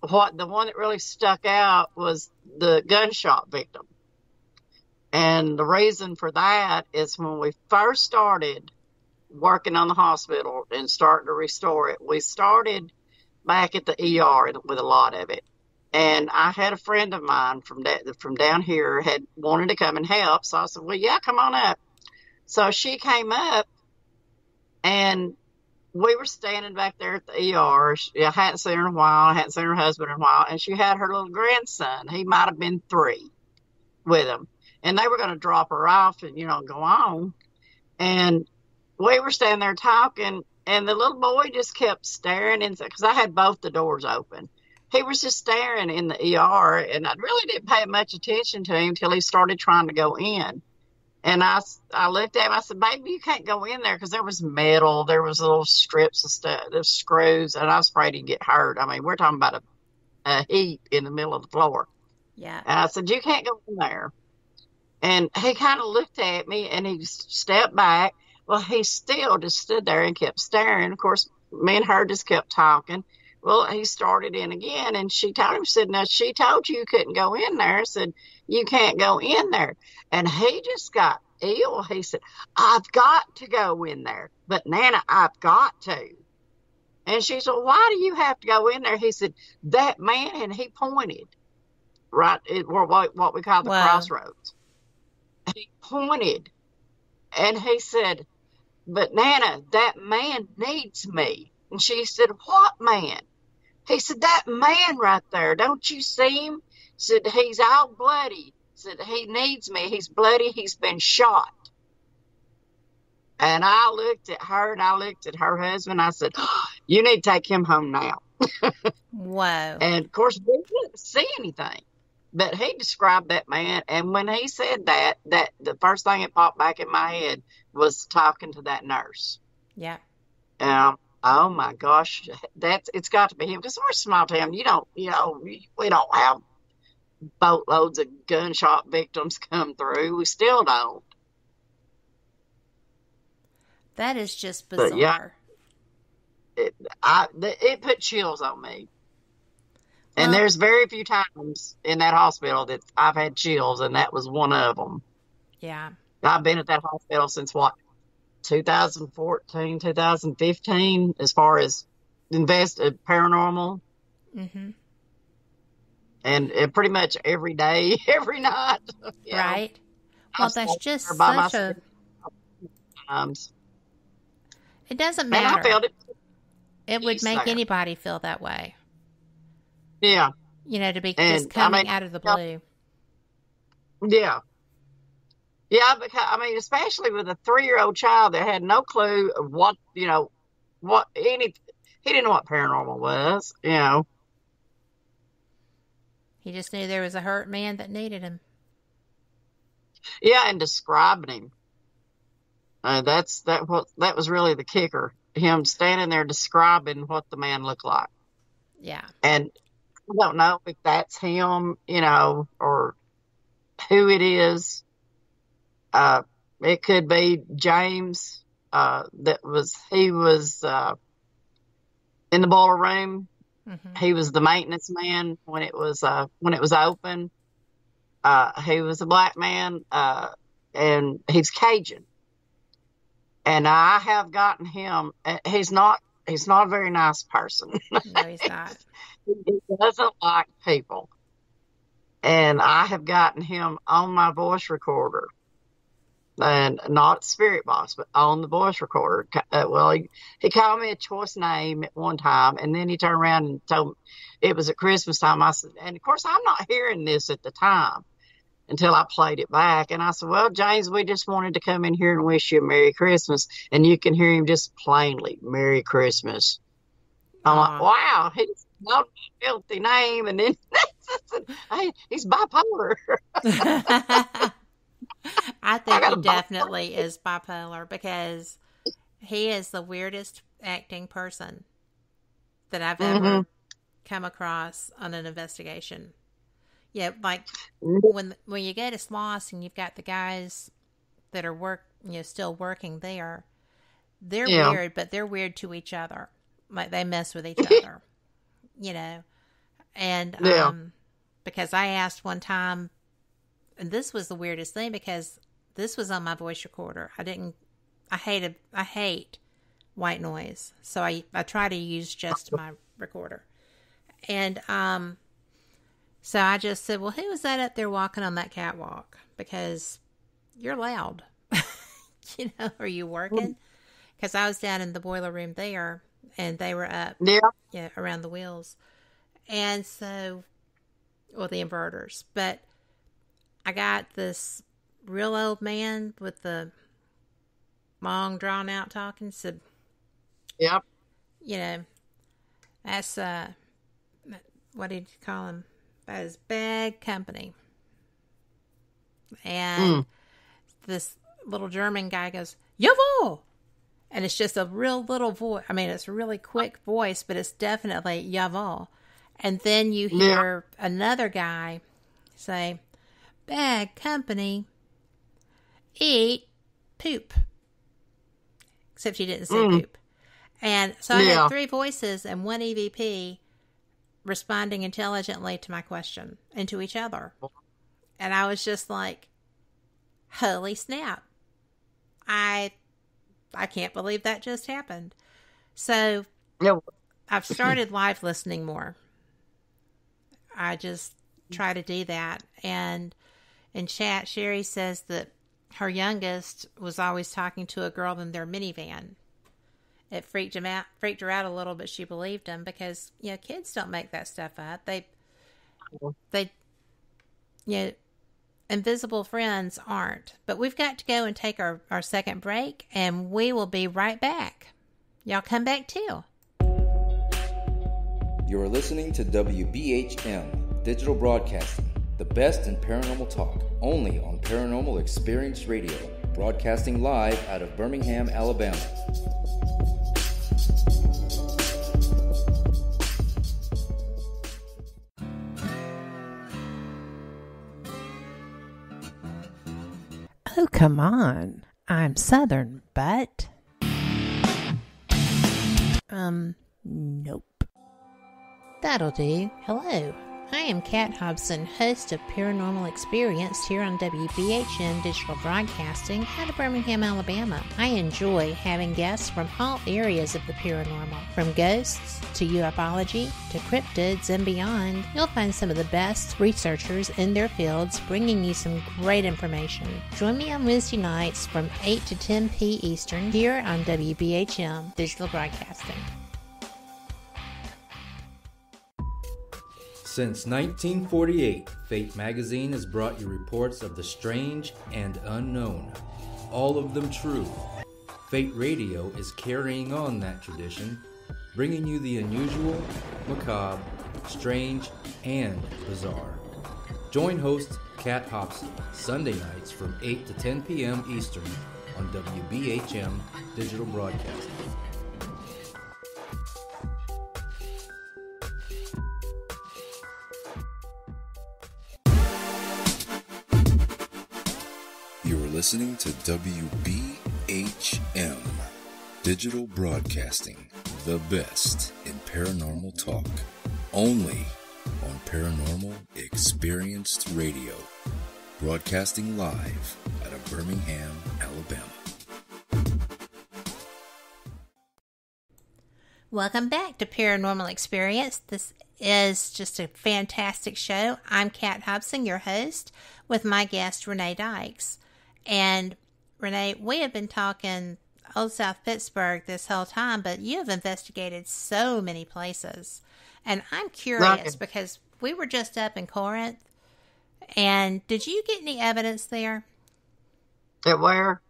what the one that really stuck out was the gunshot victim. And the reason for that is when we first started working on the hospital and starting to restore it, we started back at the ER with a lot of it. And I had a friend of mine from da- from down here had wanted to come and help, so I said, "Well, yeah, come on up." So she came up, and we were standing back there at the ER. She, I hadn't seen her in a while. I hadn't seen her husband in a while, and she had her little grandson. He might have been three with him, and they were going to drop her off and you know go on. And we were standing there talking, and the little boy just kept staring inside because I had both the doors open. He was just staring in the ER, and I really didn't pay much attention to him until he started trying to go in. And I, I looked at him. I said, "Baby, you can't go in there because there was metal, there was little strips of stuff, there's screws, and I was afraid he'd get hurt. I mean, we're talking about a, a heat in the middle of the floor." yeah. And I said, You can't go in there. And he kind of looked at me and he stepped back. Well, he still just stood there and kept staring. Of course, me and her just kept talking. Well, he started in again and she told him, said, Now, she told you you couldn't go in there. I said, You can't go in there. And he just got ill. He said, I've got to go in there. But Nana, I've got to. And she said, Why do you have to go in there? He said, That man, and he pointed right at what we call the Wow. crossroads. He pointed and he said, But Nana, that man needs me. And she said, What man? He said, That man right there, don't you see him? Said, He's all bloody. said, He needs me. He's bloody. He's been shot. And I looked at her and I looked at her husband. I said, You need to take him home now. Whoa. And of course, we didn't see anything. But he described that man. And when he said that, that the first thing that popped back in my head was talking to that nurse. Yeah. Um, oh my gosh, that's it's got to be him because we're a small town. You don't, you know, we don't have boatloads of gunshot victims come through. We still don't. That is just But, bizarre. yeah. It, I, it put chills on me. And Well- there's very few times in that hospital that I've had chills, and that was one of them. Yeah. I've been at that hospital since what, 2014, 2015, as far as invested paranormal. Mm-hmm. and uh, pretty much every day, every night. you know, Right. Well, that's just by such a. times. It doesn't I matter. felt it. It would make there. anybody feel that way. Yeah, You know, to be And, just I coming mean, out of the blue. yeah, yeah. Because I mean, especially with a three-year-old child that had no clue what you know, what any. He didn't know what paranormal was. You know. He just knew there was a hurt man that needed him. Yeah, and describing him. Uh, that's that. What that was really the kicker. Him standing there describing what the man looked like. Yeah. and I don't know if that's him, you know, or who it is. Uh, it could be James. Uh, that was he was uh, in the boiler room. hmm He was the maintenance man when it was uh, when it was open. Uh, he was a black man, uh, and he's Cajun. And I have gotten him. He's not. He's not a very nice person. No, he's not. he doesn't like people. And I have gotten him on my voice recorder. And not Spirit Box, but on the voice recorder. Uh, well, he, he called me a choice name at one time, and then he turned around and told me it was at Christmas time. I said, and of course, I'm not hearing this at the time until I played it back. And I said, Well, James, we just wanted to come in here and wish you a Merry Christmas. And you can hear him just plainly, Merry Christmas. I'm like, wow, he's not a filthy name. And then he's bipolar. I think got he definitely is bipolar because he is the weirdest acting person that I've ever Mhm. come across on an investigation. Yeah, like Mhm. when when you get a Sloss and you've got the guys that are work you know still working there, they're Yeah. weird, but they're weird to each other. Like they mess with each other, you know. And Yeah. um, because I asked one time, this was the weirdest thing because this was on my voice recorder. I didn't. I hated. I hate white noise, so I I try to use just my recorder. And um, so I just said, "Well, who was that up there walking on that catwalk? Because you're loud. you know, are you working? Because I was down in the boiler room there, and they were up, Yeah. yeah, around the wheels, and so, well, the inverters. But I got this real old man with the long, drawn out talking. Said, Yep. you know, that's uh, what did you call him? That is bad company. And this little German guy goes, Jawohl! And it's just a real little voice. I mean, it's a really quick voice, but it's definitely Jawohl. And then you Yeah. hear another guy say, Bad company, eat poop. Except she didn't say Mm. poop. And so I had three voices and one EVP responding intelligently to my question and to each other. And I was just like, holy snap. I I can't believe that just happened. So Yeah. I've started live listening more. I just try to do that. And in chat, Sherry says that her youngest was always talking to a girl in their minivan. It freaked him out, freaked her out a little, but she believed him because you know kids don't make that stuff up. They, they, you know, invisible friends aren't. But we've got to go and take our, our second break, and we will be right back. Y'all come back too. You're listening to WBHM Digital Broadcasting, the best in paranormal talk, only on Paranormal Experience Radio, broadcasting live out of Birmingham, Alabama. Oh, come on. I'm Southern, but. Um, nope. That'll do. Hello. I am Kat Hobson, host of Paranormal Experience here on WBHM Digital Broadcasting out of Birmingham, Alabama. I enjoy having guests from all areas of the paranormal, from ghosts to ufology to cryptids and beyond. You'll find some of the best researchers in their fields bringing you some great information. Join me on Wednesday nights from 8 to 10 p. Eastern here on WBHM Digital Broadcasting. Since 1948, Fate magazine has brought you reports of the strange and unknown, all of them true. Fate Radio is carrying on that tradition, bringing you the unusual, macabre, strange, and bizarre. Join host Kat Hobson Sunday nights from 8 to 10 p.m. Eastern on WBHM Digital Broadcasting. Listening to WBHM Digital Broadcasting, the best in paranormal talk, only on Paranormal Experienced Radio, broadcasting live out of Birmingham, Alabama. Welcome back to Paranormal Experience. This is just a fantastic show. I'm Kat Hobson, your host, with my guest Renee Dykes. And Renee, we have been talking Old South Pittsburg this whole time, but you have investigated so many places. And I'm curious because we were just up in Corinth. And did you get any evidence there At where?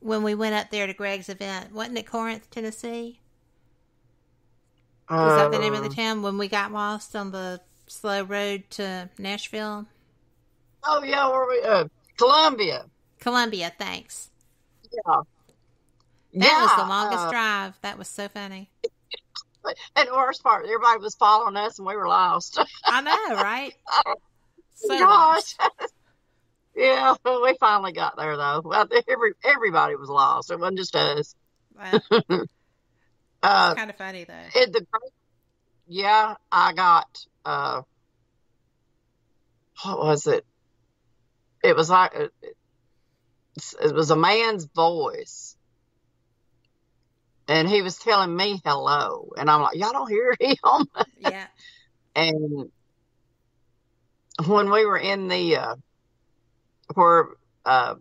when we went up there to Greg's event? Wasn't it Corinth, Tennessee? Was that the name of the Uh, town when we got lost on the slow road to Nashville? Oh yeah, where we? Uh, Columbia. Columbia, thanks. Yeah. That yeah, was the longest uh, drive. That was so funny. And the worst part, everybody was following us, and we were lost. I know, right? So Gosh. yeah, we finally got there though. Well, every everybody was lost. It wasn't just us. Well, Uh, kind of funny though. it, the yeah, I got uh, what was it? It was like it, was a man's voice, and he was telling me hello, and I'm like, y'all don't hear him. Yeah. And when we were in the uh, where uh,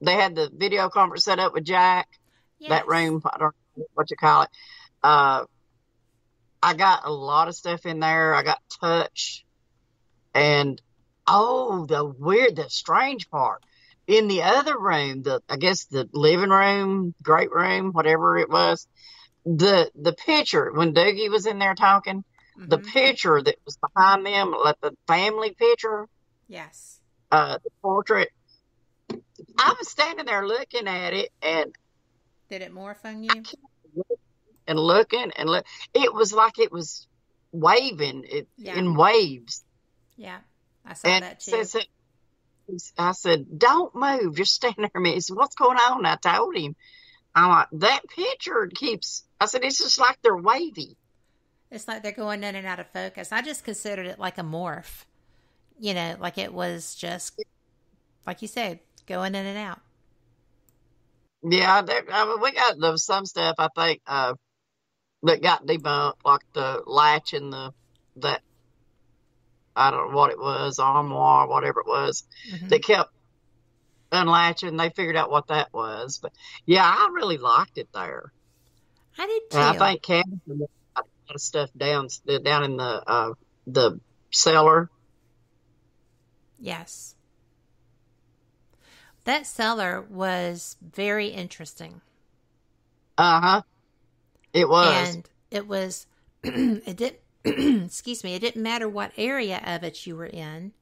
they had the video conference set up with Jack, Yes. that room, I don't know what you call it. Uh, I got a lot of stuff in there. I got touch, and oh, the weird, the strange part in the other room, the I guess the living room, great room, whatever it was. The the picture when Dougie was in there talking, the Mhm. picture that was behind them, like the family picture, Yes. uh, the portrait. I was standing there looking at it, and Did it morph on you? and looking and look. It was like it was waving it Yeah. in waves. Yeah. I saw And that too. says that- I said, "Don't move, just stand there a minute." He said, "What's going on?" I told him. I'm like, "That picture keeps." I said, "It's just like they're wavy." It's like they're going in and out of focus. I just considered it like a morph. You know, like it was just, like you said, going in and out. Yeah, I mean, we got was some stuff I think uh, that got debunked, like the latch and the that I don't know what it was, armoire, whatever it was. Mhm. They kept unlatching. They figured out what that was. But yeah, I really liked it there. I did too. And I think Candace got a lot of stuff down down in the uh, the cellar. yes. That cellar was very interesting. Uh huh. It was. And it was, it did, excuse me, it didn't matter what area of it you were in.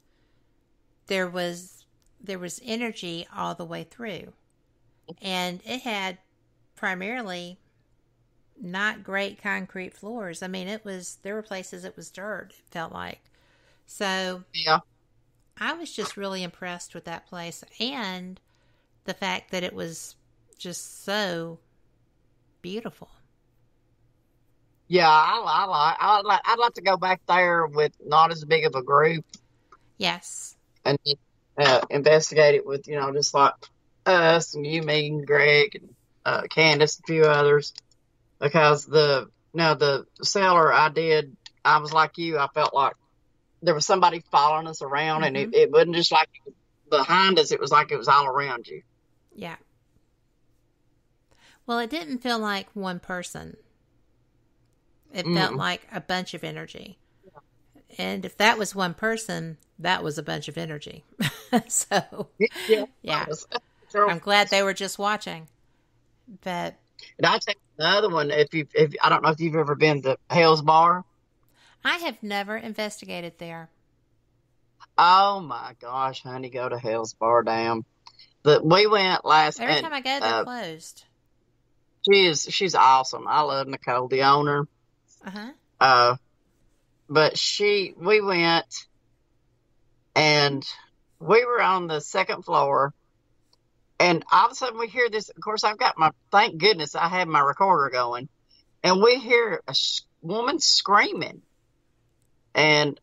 There was, there was energy all the way through. And it had primarily not great concrete floors. I mean, it was, there were places it was dirt, it felt like. So yeah. I was just really impressed with that place and the fact that it was just so beautiful. Yeah, I, I like. I like. I'd like to go back there with not as big of a group Yes. and uh, investigate it with you know just like us and you, me, and Greg and uh, Candace, and a few others. Because the now the cellar I did, I was like you. I felt like there was somebody following us around, and it, it wasn't just like behind us. It was like it was all around you. Yeah. Well, it didn't feel like one person. It felt Mm-mm. like a bunch of energy. And if that was one person, that was a bunch of energy. so, Yeah. yeah. I'm glad they were just watching. But And I take another one. If you, if I don't know if you've ever been to Hales Bar. I have never investigated there. Oh my gosh, honey, go to Hales Bar Dam. But we went last. Every and, time I go, they're uh, closed. She is. She's awesome. I love Nicole, the owner. Uh huh. Uh, but she, we went, and we were on the second floor, and all of a sudden we hear this. Of course, I've got my. Thank goodness I had my recorder going, and we hear a sh- woman screaming, and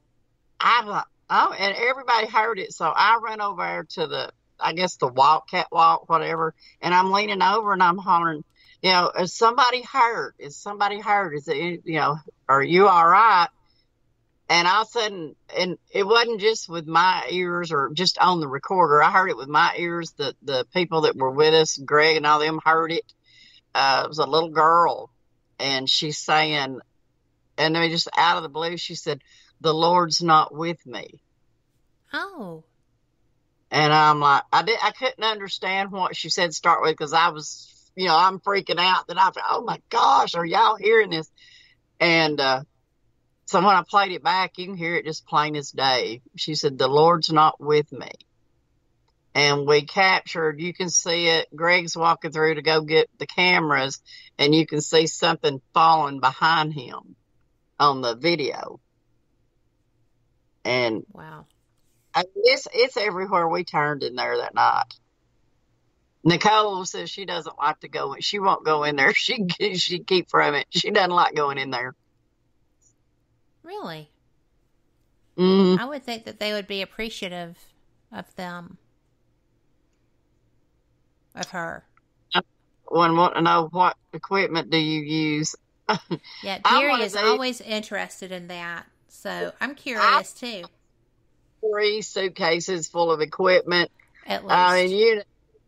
I thought, oh, and everybody heard it, so I ran over to the, I guess the walk, catwalk, whatever, and I'm leaning over and I'm hollering, you know, is somebody hurt? Is somebody hurt? Is it, you know, are you all right? And all of a sudden, and it wasn't just with my ears or just on the recorder. I heard it with my ears. The the people that were with us, Greg and all them, heard it. Uh, it was a little girl, and she's saying, and then just out of the blue, she said, "The Lord's not with me." Oh, And I'm like, I did, I couldn't understand what she said to start with because I was, you know, I'm freaking out that I, oh my gosh, are y'all hearing this? And, uh, so when I played it back, you can hear it just plain as day. She said, the Lord's not with me. And we captured, you can see it. Greg's walking through to go get the cameras and you can see something falling behind him on the video. And wow. I mean, it's it's everywhere we turned in there that night. Nicole says she doesn't like to go. in. She won't go in there. She she keep from it. She doesn't like going in there. Really? Mm, I would think that they would be appreciative of them, of her. one want to know what equipment do you use? Yeah, I Gary is say- always interested in that. So I'm curious too, Three suitcases full of equipment. at least. I mean, you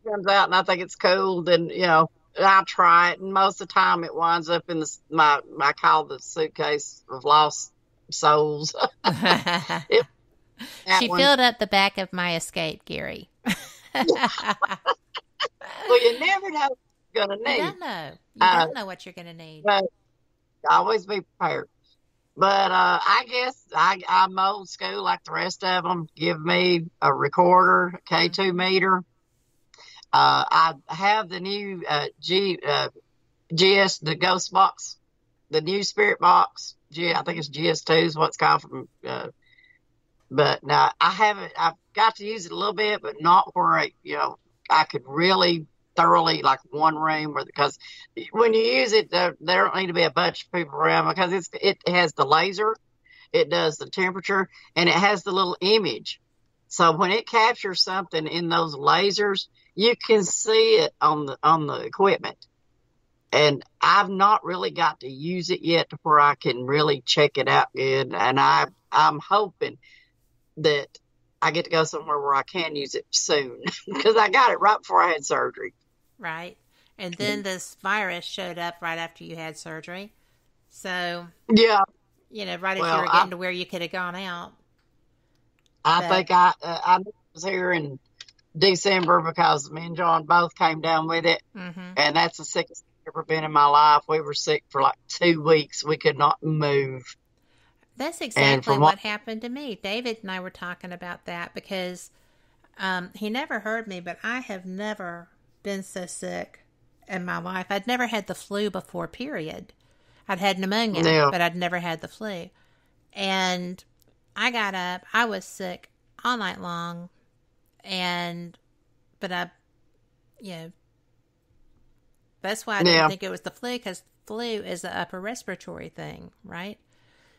comes out and I think it's cool. Then you know, I try it, and most of the time it winds up in the s- my call the suitcase of lost souls. That she one. filled up the back of my escape, Gary. Well, you never know what you're gonna need. You don't know. You Uh, don't know what you're going to need. but always be prepared. But uh, I guess I, I'm old school like the rest of them. Give me a recorder, K2 meter. Uh, I have the new uh, G uh, GS, the Ghost Box, the new Spirit Box. G, I think it's GS2 is what's called from. Uh, but now I haven't. I've got to use it a little bit, but not where I, you know I could really thoroughly like one room because when you use it, there, there don't need to be a bunch of people around because it's it has the laser, it does the temperature, and it has the little image. So when it captures something in those lasers, you can see it on the on the equipment. And I've not really got to use it yet to where I can really check it out good. And I I'm hoping that I get to go somewhere where I can use it soon because I got it right before I had surgery. Right. And then this virus showed up right after you had surgery. So, Yeah, you know, right as Well, you were I- getting to where you could have gone out. I But- think I uh, I was here in December because me and John both came down with it, Mm-hmm. and that's the sickest I've ever been in my life. We were sick for like two weeks. We could not move. That's exactly what what- happened to me. David and I were talking about that because um, he never heard me, but I have never been so sick in my life. I'd never had the flu before, period. I'd had pneumonia, Yeah. but I'd never had the flu. And I got up, I was sick all night long, and, but I, you know, that's why I didn't think it was the flu because flu is the upper respiratory thing, right?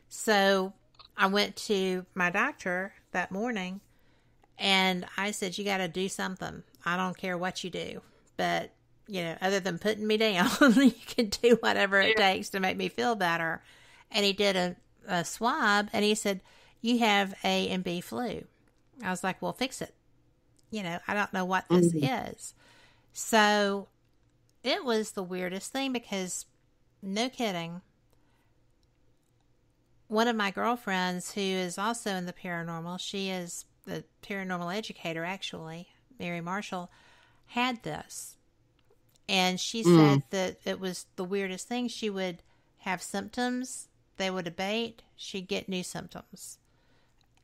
So I went to my doctor that morning and I said, You got to do something. I don't care what you do. But, you know, other than putting me down, you can do whatever it takes to make me feel better. And he did a, a swab and he said, You have A and B flu. I was like, Well, fix it. You know, I don't know what this mm-hmm. is. So it was the weirdest thing because, no kidding, one of my girlfriends who is also in the paranormal, she is the paranormal educator actually, Mary Marshall, had this. And she mm. said that it was the weirdest thing. She would have symptoms, they would abate, she'd get new symptoms.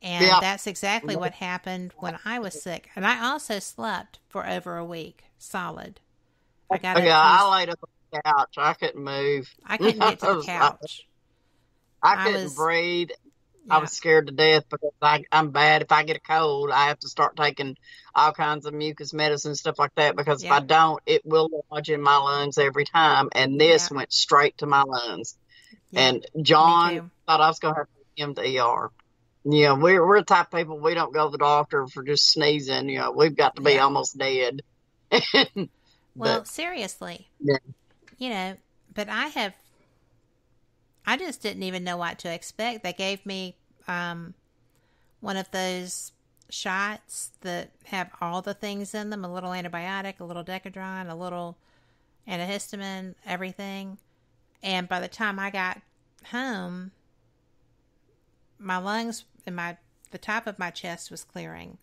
And Yeah. that's exactly what happened when I was sick. And I also slept for over a week, solid. I got yeah, to- I laid up on the couch. I couldn't move. I couldn't get to the couch. I I couldn't was- breathe. Yeah. I was scared to death because I, I'm bad. If I get a cold, I have to start taking all kinds of mucus medicine, stuff like that. Because if I don't, it will lodge in my lungs every time. And this Yeah. went straight to my lungs. Yeah, and John thought I was going to have to him to the ER. Yeah, we're we're the type of people we don't go to the doctor for just sneezing. You know, we've got to be Yeah. almost dead. Well, but seriously. Yeah. You know, but I have I just didn't even know what to expect. They gave me um one of those shots that have all the things in them, a little antibiotic, a little Decadron, a little antihistamine, everything. And by the time I got home, my lungs and my the top of my chest was clearing.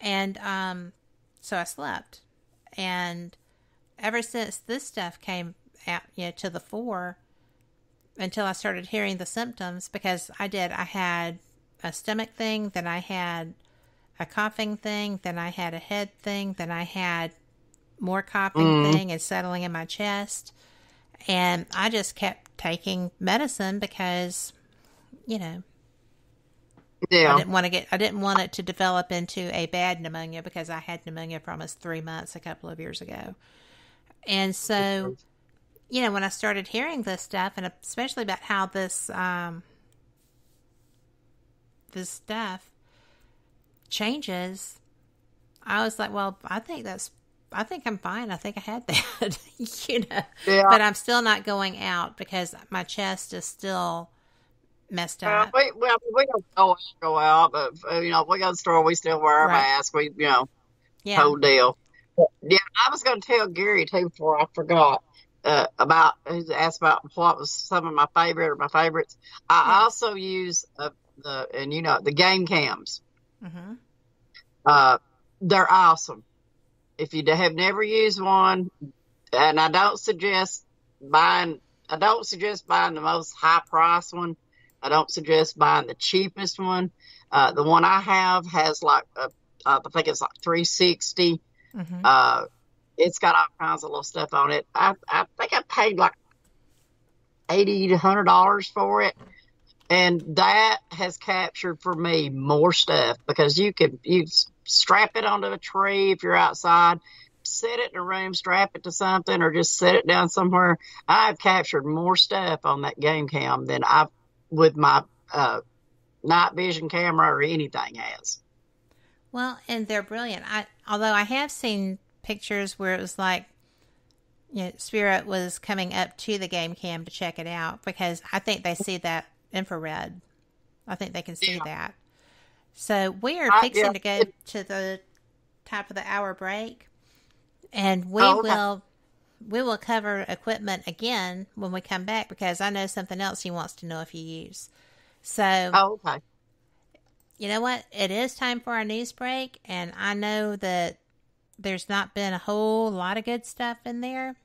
And um so I slept. And ever since this stuff came out, you know, to the fore, until I started hearing the symptoms, because I did, I had a stomach thing, then I had a coughing thing, then I had a head thing, then I had more coughing thing and settling in my chest. And I just kept taking medicine because, you know, I didn't want to get I didn't want it to develop into a bad pneumonia because I had pneumonia for almost three months a couple of years ago. And so, you know, when I started hearing this stuff and especially about how this um this stuff changes, I was like, Well, I think that's I think I'm fine. I think I had that. you know. Yeah. But I'm still not going out because my chest is still messed Well, up. we well we don't go go out, but uh, you know, we go to the store, we still wear our Right. mask. We you know, Yeah. whole deal. Yeah, I was going to tell Gary too before I forgot uh, about. He asked about what was some of my favorite or my favorites. I Yeah. also use uh, the and you know the game cams. hmm Uh, they're awesome. If you have never used one, and I don't suggest buying, I don't suggest buying the most high price one. I don't suggest buying the cheapest one. Uh, the one I have has like, I think it's like 360. hmm Uh, it's got all kinds of little stuff on it. I, I think I paid like 80 to $100 for it. And that has captured for me more stuff because you can you strap it onto a tree if you're outside, set it in a room, strap it to something, or just set it down somewhere. I've captured more stuff on that game cam than I've with my uh, night vision camera or anything has. Well, and they're brilliant. I although I have seen pictures where it was like, you know, Spirit was coming up to the game cam to check it out because I think they see that infrared. I think they can see Yeah. that. So we are fixing yeah, to go to the top of the hour break, and we Oh, okay. will we will cover equipment again when we come back because I know something else he wants to know if you use. So Oh, okay. you know what? It is time for our news break, and I know that there's not been a whole lot of good stuff in there,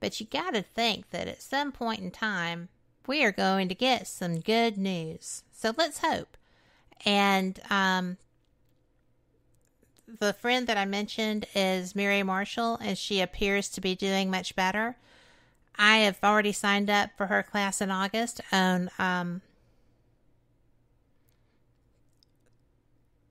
but you got to think that at some point in time, we are going to get some good news. So let's hope. And um, the friend that I mentioned is Mary Marshall, and she appears to be doing much better. I have already signed up for her class in August on um,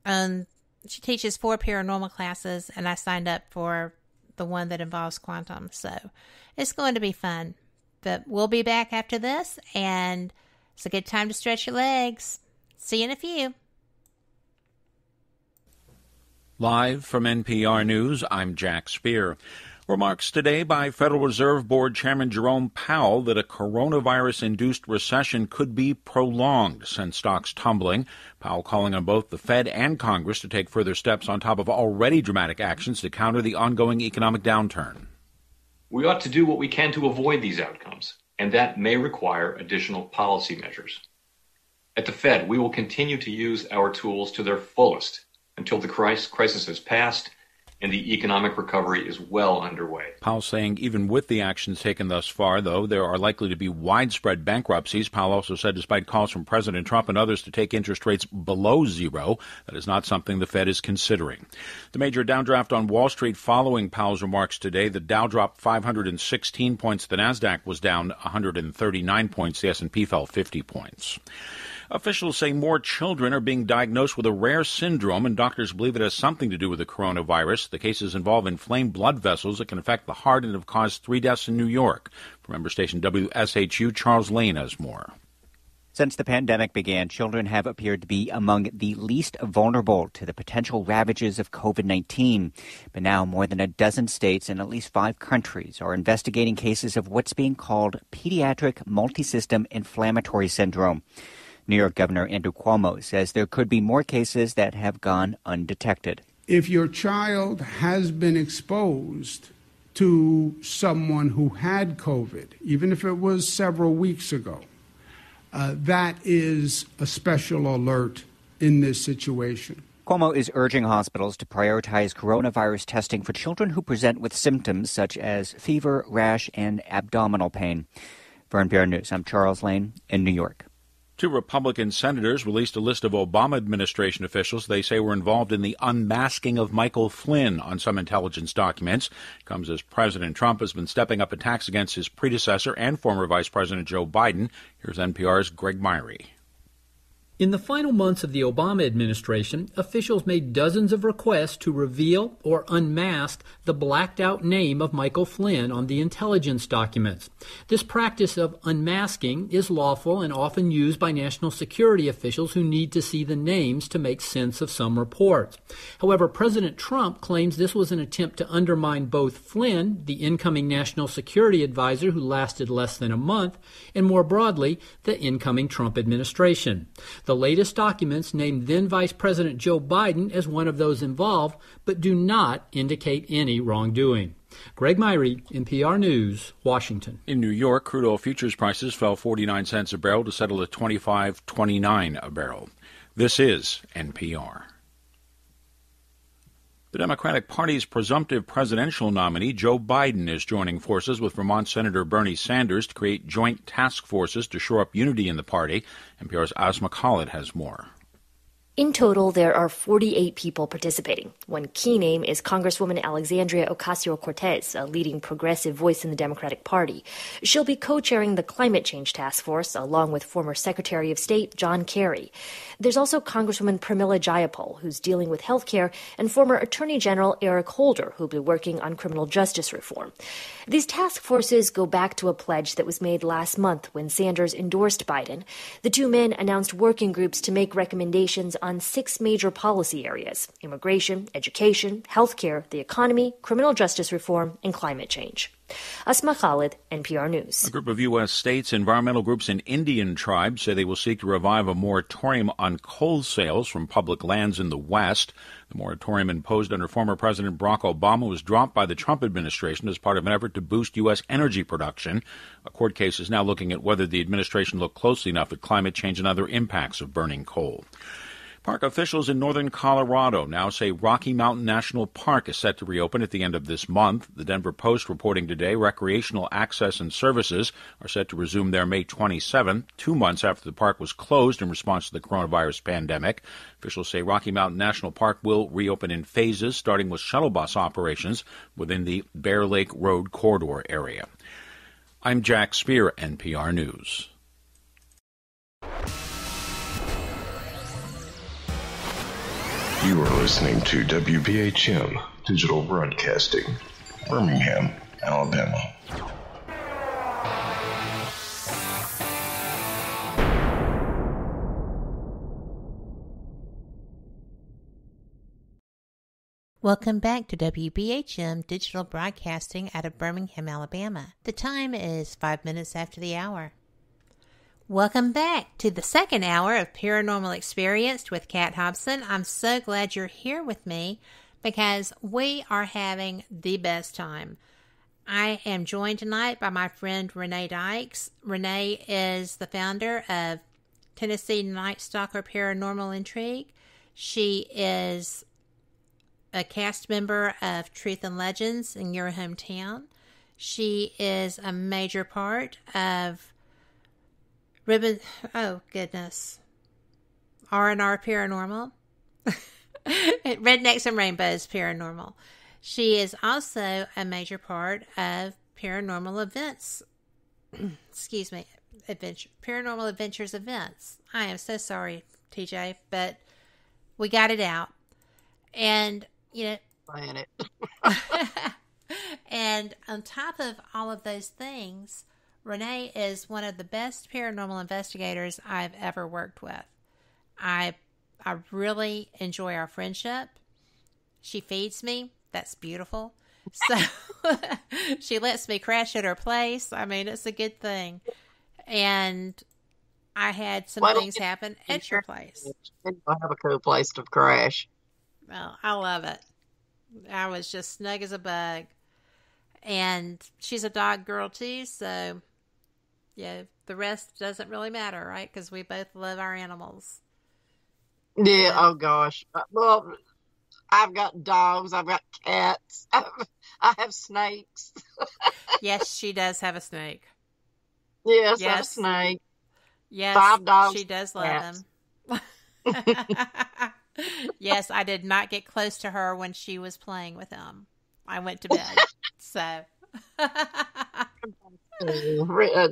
on she teaches four paranormal classes, and I signed up for the one that involves quantum. So it's going to be fun. But we'll be back after this, and it's a good time to stretch your legs. See you in a few. Live from NPR News, I'm Jack Speer. Remarks today by Federal Reserve Board Chairman Jerome Powell that a coronavirus induced recession could be prolonged sent stocks tumbling. Powell calling on both the Fed and Congress to take further steps on top of already dramatic actions to counter the ongoing economic downturn. We ought to do what we can to avoid these outcomes, and that may require additional policy measures. At the Fed, we will continue to use our tools to their fullest until the crisis has passed and the economic recovery is well underway. Powell saying even with the actions taken thus far, though, there are likely to be widespread bankruptcies. Powell also said despite calls from President Trump and others to take interest rates below zero, that is not something the Fed is considering. The major downdraft on Wall Street following Powell's remarks today, the Dow dropped 516 points, the Nasdaq was down 139 points, the S&P fell 50 points. Officials say more children are being diagnosed with a rare syndrome, and doctors believe it has something to do with the coronavirus. The cases involve inflamed blood vessels that can affect the heart and have caused three deaths in New York. From member station WSHU, Charles Lane has more. Since the pandemic began, children have appeared to be among the least vulnerable to the potential ravages of COVID 19. But now, more than a dozen states and at least five countries are investigating cases of what's being called pediatric multisystem inflammatory syndrome. New York Governor Andrew Cuomo says there could be more cases that have gone undetected. If your child has been exposed to someone who had COVID, even if it was several weeks ago, uh, that is a special alert in this situation. Cuomo is urging hospitals to prioritize coronavirus testing for children who present with symptoms such as fever, rash, and abdominal pain. For NPR News, I'm Charles Lane in New York. Two Republican senators released a list of Obama administration officials they say were involved in the unmasking of Michael Flynn on some intelligence documents. Comes as President Trump has been stepping up attacks against his predecessor and former Vice President Joe Biden. Here's NPR's Greg Myre. In the final months of the Obama administration, officials made dozens of requests to reveal or unmask the blacked out name of Michael Flynn on the intelligence documents. This practice of unmasking is lawful and often used by national security officials who need to see the names to make sense of some reports. However, President Trump claims this was an attempt to undermine both Flynn, the incoming national security advisor who lasted less than a month, and more broadly, the incoming Trump administration. The latest documents name then Vice President Joe Biden as one of those involved, but do not indicate any wrongdoing. Greg Myre, NPR News, Washington. In New York, crude oil futures prices fell 49 cents a barrel to settle at 25.29 a barrel. This is NPR. The Democratic Party's presumptive presidential nominee, Joe Biden, is joining forces with Vermont Senator Bernie Sanders to create joint task forces to shore up unity in the party. NPR's Asma Khalid has more. In total, there are 48 people participating. One key name is Congresswoman Alexandria Ocasio Cortez, a leading progressive voice in the Democratic Party. She'll be co chairing the Climate Change Task Force, along with former Secretary of State John Kerry. There's also Congresswoman Pramila Jayapal, who's dealing with health care, and former Attorney General Eric Holder, who'll be working on criminal justice reform. These task forces go back to a pledge that was made last month when Sanders endorsed Biden. The two men announced working groups to make recommendations on six major policy areas immigration, education, healthcare, the economy, criminal justice reform, and climate change. Asma Khalid, NPR News. A group of U.S. states, environmental groups, and Indian tribes say they will seek to revive a moratorium on coal sales from public lands in the West. The moratorium imposed under former President Barack Obama was dropped by the Trump administration as part of an effort to boost U.S. energy production. A court case is now looking at whether the administration looked closely enough at climate change and other impacts of burning coal. Park officials in northern Colorado now say Rocky Mountain National Park is set to reopen at the end of this month. The Denver Post reporting today recreational access and services are set to resume there May 27, two months after the park was closed in response to the coronavirus pandemic. Officials say Rocky Mountain National Park will reopen in phases, starting with shuttle bus operations within the Bear Lake Road corridor area. I'm Jack Speer, NPR News. You are listening to WBHM Digital Broadcasting, Birmingham, Alabama. Welcome back to WBHM Digital Broadcasting out of Birmingham, Alabama. The time is five minutes after the hour. Welcome back to the second hour of Paranormal Experience with Kat Hobson. I'm so glad you're here with me because we are having the best time. I am joined tonight by my friend Renee Dykes. Renee is the founder of Tennessee Night Stalker Paranormal Intrigue. She is a cast member of Truth and Legends in your hometown. She is a major part of Ribbon. Oh goodness. R and R Paranormal. Rednecks and Rainbows Paranormal. She is also a major part of Paranormal Events. Excuse me, adventure Paranormal Adventures events. I am so sorry, TJ, but we got it out, and you know, Planet. and on top of all of those things, Renee is one of the best paranormal investigators I've ever worked with. I I really enjoy our friendship. She feeds me. That's beautiful. So she lets me crash at her place. I mean, it's a good thing. And I had some don't things happen at your place. I have a cool place to crash. Well, I love it. I was just snug as a bug. And she's a dog girl too, so yeah, the rest doesn't really matter, right? Because we both love our animals. Yeah. Oh gosh. Uh, Well, I've got dogs. I've got cats. I have, I have snakes. yes, she does have a snake. Yes, I have a snake. Yes, Five dogs, she does love cats. them. yes, I did not get close to her when she was playing with them. I went to bed, so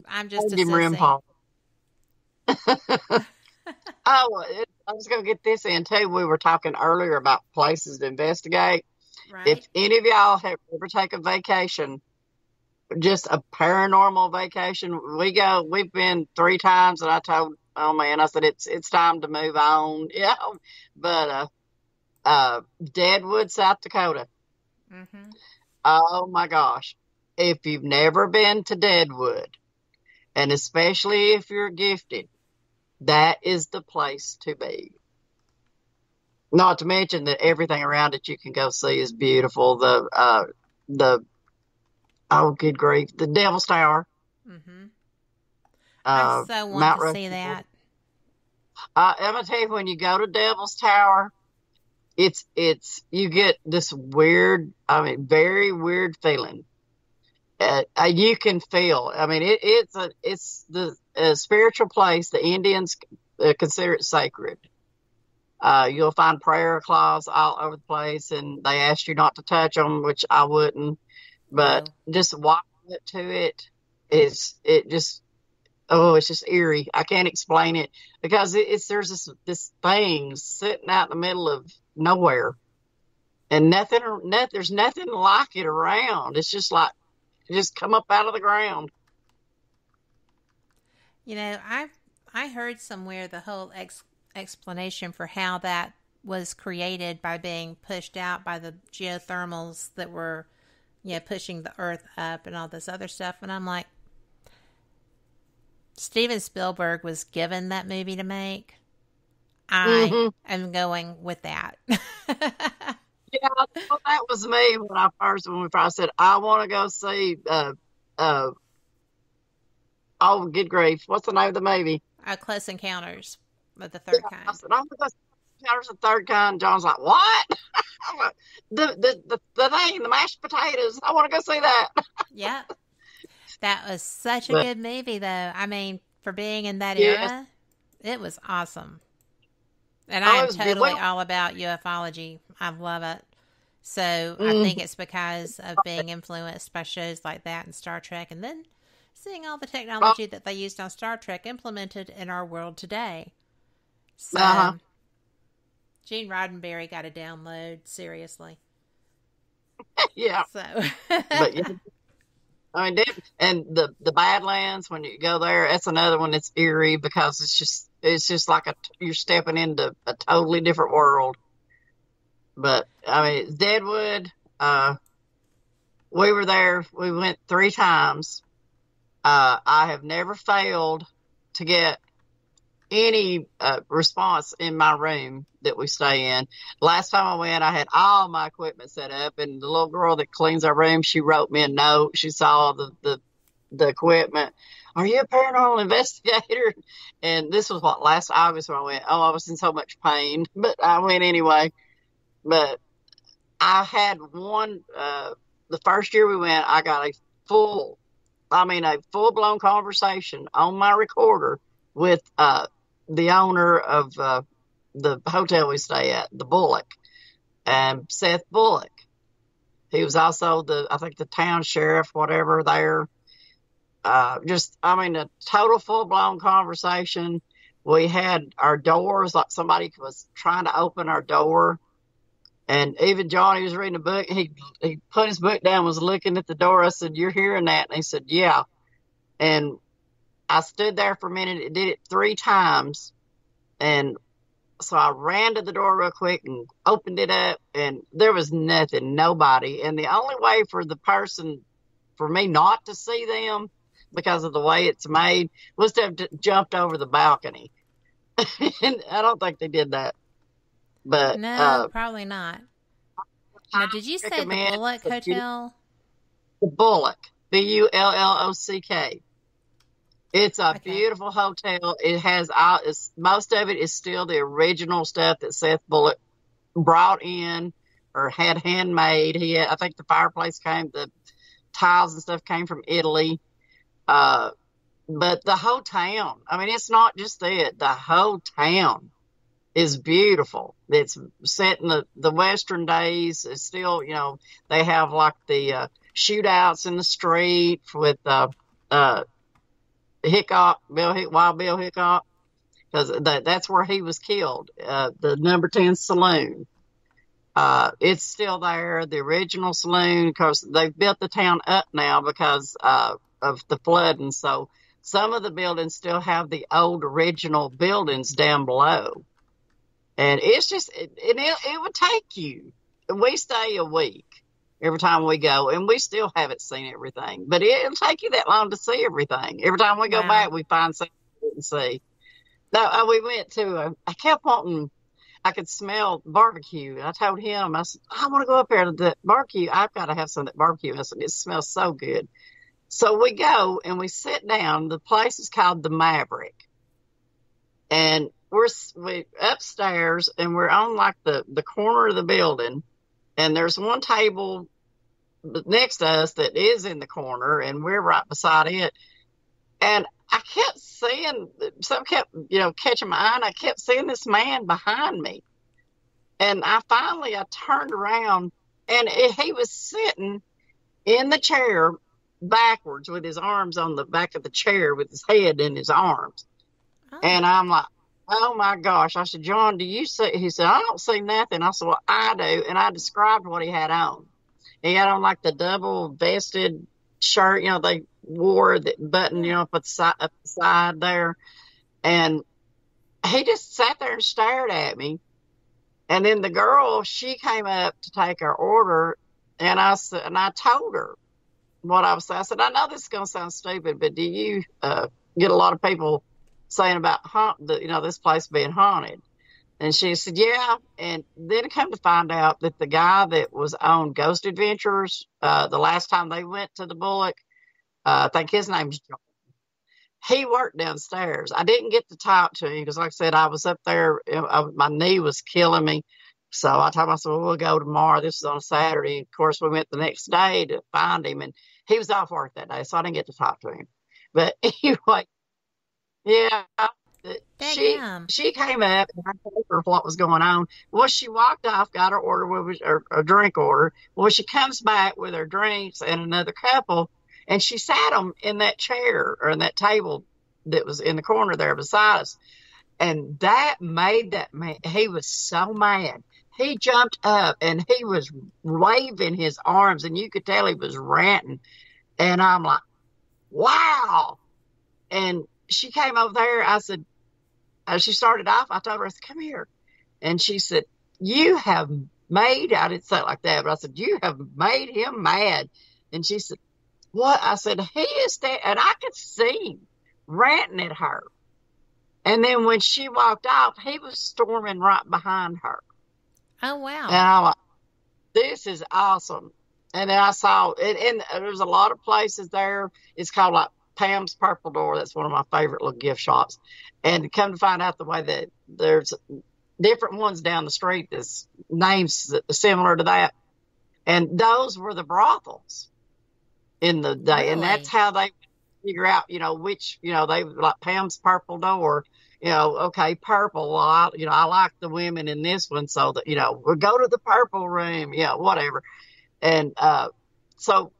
I'm just Andy. Rimpole. oh, it, I was going to get this in too. We were talking earlier about places to investigate. Right? If any of y'all have ever taken a vacation, just a paranormal vacation, we go. We've been three times, and I told, oh man, I said it's it's time to move on. Yeah, but uh, uh, Deadwood, South Dakota. Mm-hmm. Oh my gosh. If you've never been to Deadwood, and especially if you're gifted, that is the place to be. Not to mention that everything around it you can go see is beautiful. The, uh, the, oh, good grief, the Devil's Tower. Mm-hmm. Uh, I so want Mount to see that. Uh, I'm gonna tell you, when you go to Devil's Tower, it's it's you get this weird, I mean, very weird feeling. Uh, uh, you can feel. I mean, it, it's a it's the a spiritual place. The Indians uh, consider it sacred. Uh, you'll find prayer cloths all over the place, and they ask you not to touch them, which I wouldn't. But just walking up to it is it just oh, it's just eerie. I can't explain it because it, it's there's this this thing sitting out in the middle of nowhere, and nothing, nothing there's nothing like it around. It's just like just come up out of the ground. You know, I I heard somewhere the whole ex- explanation for how that was created by being pushed out by the geothermals that were, you know, pushing the Earth up and all this other stuff, and I'm like, Steven Spielberg was given that movie to make. I Mhm. am going with that. Yeah, well, that was me when I first when we first said I want to go see. Uh, uh, oh, good grief! What's the name of the movie? uh, Close Encounters of the Third I Kind. said, I'm gonna go powder's the third kind. John's like, what? like, the, the, the, the thing, the mashed potatoes. I want to go see that. yeah, That was such a But- good movie, though. I mean, for being in that era, it was awesome. And Oh, I am totally Well- all about ufology. I love it. So I Mhm. think it's because of being influenced by shows like that and Star Trek, and then seeing all the technology that they used on Star Trek implemented in our world today. So Uh-huh. Gene Roddenberry got a download, seriously. yeah. So But yeah. I mean, and the the Badlands when you go there, that's another one that's eerie because it's just it's just like a you're stepping into a totally different world. But I mean, Deadwood. Uh, we were there. We went three times. Uh, I have never failed to get any uh, response in my room that we stay in. Last time I went, I had all my equipment set up, and the little girl that cleans our room, she wrote me a note. She saw the the, the equipment. Are you a paranormal investigator? And this was what last August when I went. Oh, I was in so much pain, but I went anyway. But I had one. Uh, the first year we went, I got a full, I mean, a full blown conversation on my recorder with uh, the owner of uh, the hotel we stay at, the Bullock, and Seth Bullock. He was also the, I think, the town sheriff, whatever there. Uh, just, I mean, a total full blown conversation. We had our doors like somebody was trying to open our door. And even Johnny was reading a book. He he put his book down, was looking at the door. I said, "You're hearing that?" And he said, "Yeah." And I stood there for a minute. It did it three times, and so I ran to the door real quick and opened it up, and there was nothing, nobody. And the only way for the person, for me not to see them, because of the way it's made, was to have jumped over the balcony. and I don't think they did that. But no, uh, probably not. Now, did you say the Bullock Hotel? the Bullock, B U L L O C K. It's a beautiful hotel. It has all. Most of it is still the original stuff that Seth Bullock brought in or had handmade. He, had, I think, the fireplace came, the tiles and stuff came from Italy. Uh, but the whole town. I mean, it's not just that. The whole town is beautiful. It's set in the, the Western days. It's still, you know, they have like the uh, shootouts in the street with uh, uh, Hickok, Bill Hick, Wild Bill Hickok, because that, that's where he was killed. Uh, the number 10 saloon. Uh, it's still there, the original saloon, because they've built the town up now because uh, of the flooding. So some of the buildings still have the old original buildings down below. And it's just, it, it, it would take you. We stay a week every time we go, and we still haven't seen everything. But it'll take you that long to see everything. Every time we go Wow. back, we find something we didn't see. No, uh, we went to. A, I kept wanting. I could smell barbecue. I told him, I said, I want to go up there to the barbecue. I've got to have some of that barbecue. I said, it smells so good. So we go and we sit down. The place is called the Maverick, and we're we upstairs and we're on like the the corner of the building, and there's one table next to us that is in the corner, and we're right beside it. And I kept seeing, some kept, you know, catching my eye, and I kept seeing this man behind me. And I finally, I turned around, and it, he was sitting in the chair backwards with his arms on the back of the chair with his head in his arms. And oh. I'm like, oh my gosh. I said, John, do you see? He said, I don't see nothing. I said, well, I do. And I described what he had on. He had on like the double vested shirt, you know, they wore the button, you know, up at the side, up the side there. And he just sat there and stared at me. And then the girl, she came up to take our order. And I said, and I told her what I was saying. I said, I know this is going to sound stupid, but do you uh, get a lot of people saying about haunt, you know, this place being haunted? And she said, yeah. And then it come to find out that the guy that was on Ghost Adventures, uh, the last time they went to the Bullock, uh, I think his name's John. he worked downstairs. I didn't get to talk to him because, like I said, I was up there. I, my knee was killing me. So I told myself, well, we'll go tomorrow. This is on a Saturday. Of course, we went the next day to find him, and he was off work that day, so I didn't get to talk to him. But anyway, yeah, she Damn. she came up and I told her what was going on. Well, she walked off, got her order, with her, a drink order. Well, she comes back with her drinks and another couple, and she sat them in that chair or in that table that was in the corner there beside us. And that made that man, he was so mad. He jumped up and he was waving his arms, and you could tell he was ranting. And I'm like, wow. And she came over there. I said, as she started off, I told her, I said, come here. And she said, you have made, I didn't say it like that, but I said, you have made him mad. And she said, what? I said, he is that, and I could see him ranting at her. And then when she walked off, he was storming right behind her. Oh wow! And I'm like, this is awesome. And then I saw it, and there's a lot of places there. It's called like Pam's Purple Door. That's one of my favorite little gift shops. And come to find out the way that there's different ones down the street that's names similar to that. And those were the brothels in the day. Really? And that's how they figure out, you know, which, you know, they like Pam's Purple Door, you know, okay, purple. Well, I, you know, I like the women in this one. So that, you know, we'll go to the purple room. Yeah, whatever. And, uh, so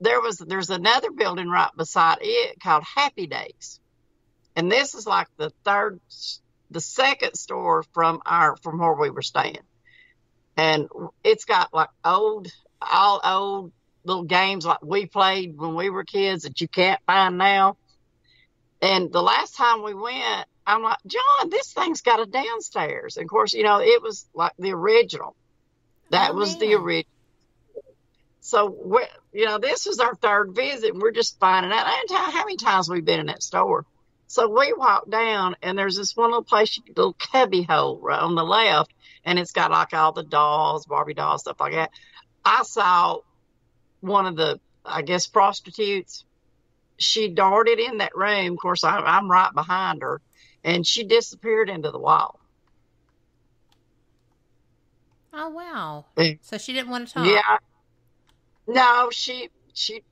there was, there's another building right beside it called Happy Days. And this is like the third, the second store from our, from where we were staying. And it's got like old, all old little games like we played when we were kids that you can't find now. And the last time we went, I'm like, John, this thing's got a downstairs. And of course, you know, it was like the original. That Oh, was the original. So, you know, this was our third visit. And we're just finding out I tell how many times we've been in that store. So we walked down, and there's this one little place, little cubby hole right on the left, and it's got like all the dolls, Barbie dolls, stuff like that. I saw one of the, I guess, prostitutes. She darted in that room. Of course, I, I'm right behind her, and she disappeared into the wall. Oh wow! So she didn't want to talk. Yeah. No, she she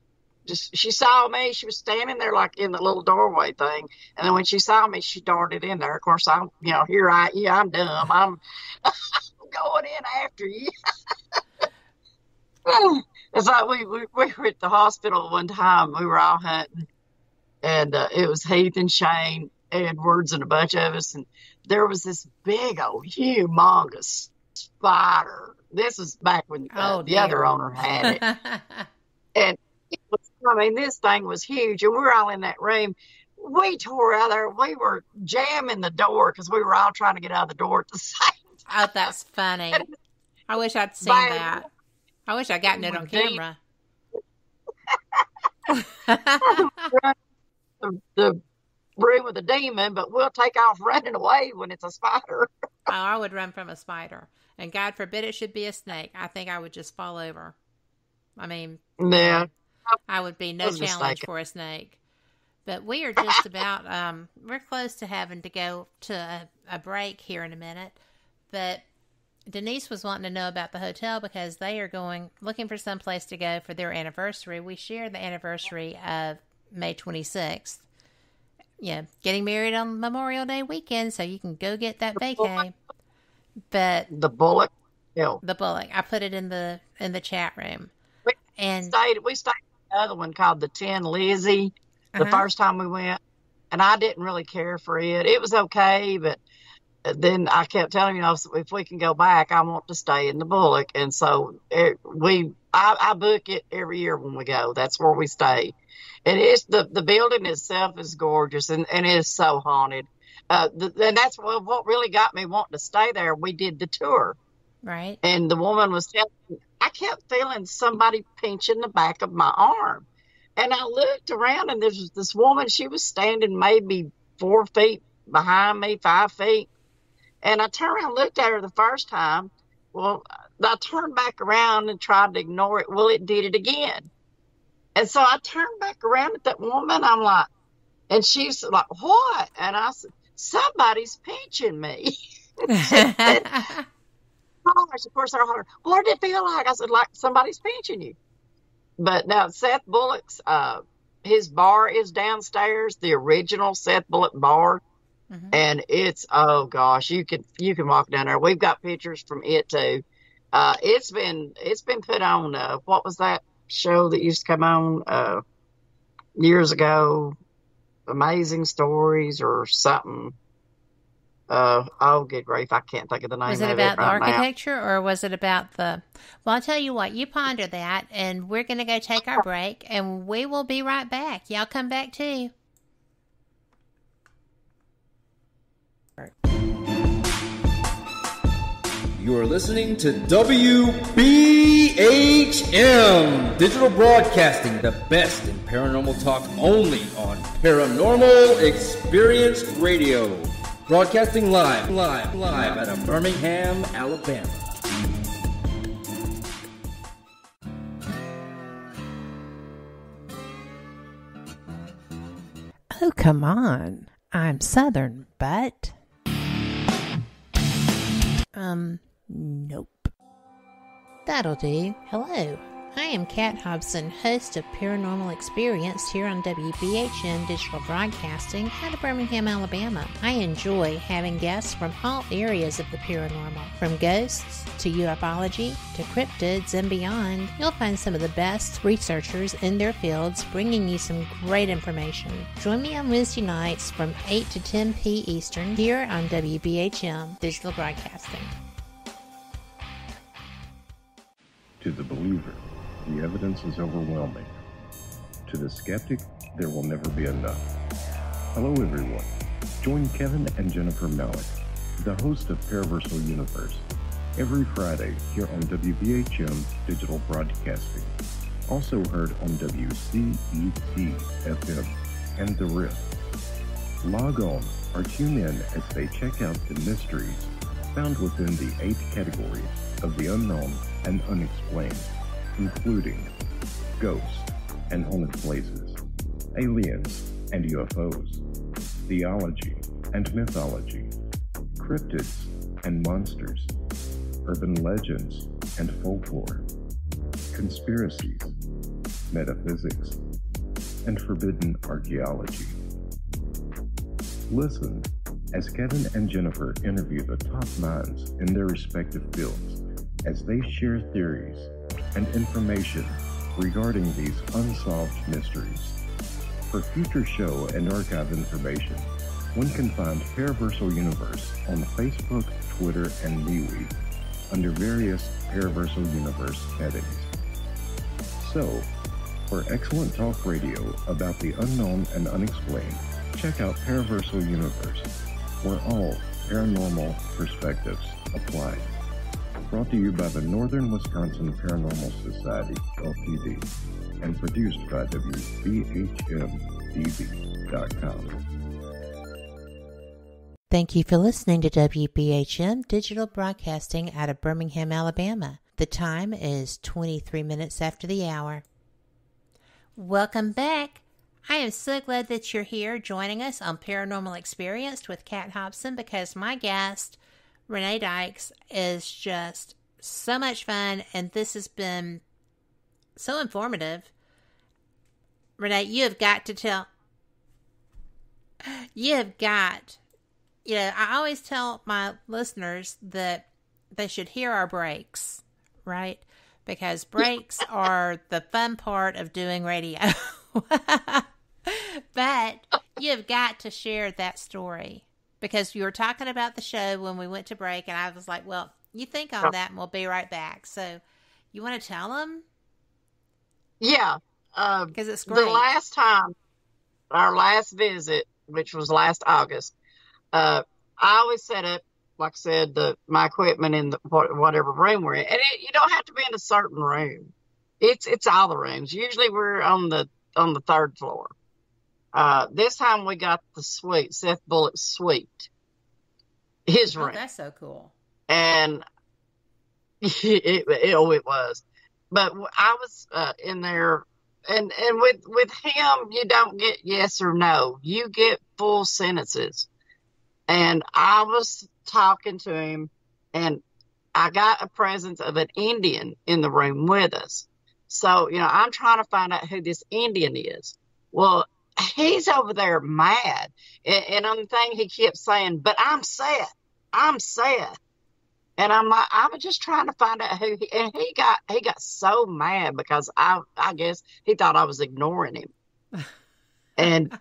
just she saw me. She was standing there like in the little doorway thing, and then when she saw me, she darted in there. Of course, I'm you know here I yeah I'm dumb. I'm going in after you. it's like we, we we were at the hospital one time. We were all hunting, and uh, it was Heath and Shane Edwards and a bunch of us, and there was this big old humongous spider. This was back when uh, Oh, the other owner had it and it was, I mean, this thing was huge, and we're all in that room. We tore out there. We were jamming the door because we were all trying to get out of the door at the same time. oh, that's funny. I wish I'd seen that. I wish I'd gotten it on camera. The, the room with a demon, but we'll take off running away when it's a spider. oh, I would run from a spider, and God forbid it should be a snake. I think I would just fall over. I mean, Yeah. I would be no challenge mistaken. for a snake. But we are just about um we're close to having to go to a, a break here in a minute. But Denise was wanting to know about the hotel because they are going looking for some place to go for their anniversary. We share the anniversary of May 26th. Yeah, getting married on Memorial Day weekend, so you can go get that vacay. But The Bullock Hotel. the bullock, I put it in the in the chat room, We and stayed. We stayed another one called the Tin Lizzie. The Uh-huh. first time we went, and I didn't really care for it. It was okay, but then I kept telling you know, if we can go back, I want to stay in the Bullock. And so it, we, I, I book it every year when we go. That's where we stay. And it's the the building itself is gorgeous, and and it is so haunted. Uh, the, and that's what what really got me wanting to stay there. We did the tour, right. and the woman was telling me, I kept feeling somebody pinching the back of my arm. And I looked around and there was this woman, she was standing maybe four feet behind me, five feet. And I turned around and looked at her the first time. Well, I turned back around and tried to ignore it. Well, it did it again. And so I turned back around at that woman. I'm like, And she's like, what? And I said, somebody's pinching me. gosh, of course, they're hard. What did it feel like? I said, like somebody's pinching you. But now Seth Bullock's, uh, his bar is downstairs, the original Seth Bullock bar. Mm-hmm. And it's, oh gosh, you can, you can walk down there. We've got pictures from it too. Uh, it's been, it's been put on, uh, what was that show that used to come on, uh, years ago? Amazing stories or something. Uh, oh, good grief! I can't think of the name. Was it about it right the architecture, now. or was it about the? Well, I'll tell you what. You ponder that, and we're going to go take our break, and we will be right back. Y'all come back too. You are listening to WBHM Digital Broadcasting, the best in paranormal talk only on Paranormal Experience Radio. Broadcasting live, live, live out of Birmingham, Alabama. Oh, come on. I'm Southern, but. Um, nope. That'll do. Hello. I am Kat Hobson, host of Paranormal Experience here on WBHM Digital Broadcasting out of Birmingham, Alabama. I enjoy having guests from all areas of the paranormal, from ghosts to ufology to cryptids and beyond. You'll find some of the best researchers in their fields bringing you some great information. Join me on Wednesday nights from 8 to 10 p. Eastern here on WBHM Digital Broadcasting. To the believer the evidence is overwhelming. To the skeptic, there will never be enough. Hello, everyone. Join Kevin and Jennifer Malik, the host of Paraversal Universe, every Friday here on WBHM Digital Broadcasting. Also heard on WCET FM and The Rift. Log on or tune in as they check out the mysteries found within the eight categories of the unknown and unexplained including ghosts and haunted places, aliens and UFOs, theology and mythology, cryptids and monsters, urban legends and folklore, conspiracies, metaphysics, and forbidden archaeology. Listen as Kevin and Jennifer interview the top minds in their respective fields as they share theories and information regarding these unsolved mysteries. For future show and archive information, one can find Paraversal Universe on Facebook, Twitter, and MeWe under various Paraversal Universe headings. So, for excellent talk radio about the unknown and unexplained, check out Paraversal Universe, where all paranormal perspectives apply brought to you by the Northern Wisconsin Paranormal Society, Ltd., and produced by WBHMTV.com. Thank you for listening to WBHM Digital Broadcasting out of Birmingham, Alabama. The time is 23 minutes after the hour. Welcome back. I am so glad that you're here joining us on Paranormal Experienced with Kat Hobson because my guest Renee Dykes is just so much fun, and this has been so informative. Renee, you have got to tell. You have got. You know, I always tell my listeners that they should hear our breaks, right? Because breaks are the fun part of doing radio. but oh. you've got to share that story because you were talking about the show when we went to break, and I was like, well, you think on that, and we'll be right back. So, you want to tell them? Yeah, because uh, it's great. The last time, our last visit, which was last August, uh, I always set up, like I said, the my equipment in the whatever room we're in, and it, you don't have to be in a certain room. It's it's all the rooms. Usually, we're on the on the third floor. Uh, this time we got the suite, Seth Bullock's suite, his oh, room. That's so cool. And it, it, oh, it was. But I was uh, in there and and with with him, you don't get yes or no. You get full sentences. And I was talking to him, and I got a presence of an Indian in the room with us. So you know, I'm trying to find out who this Indian is. Well, he's over there mad, and, and on the thing he kept saying, "But I'm Seth. I'm Seth." And I'm like, I was just trying to find out who he, and he got, he got so mad because I, I guess he thought I was ignoring him. and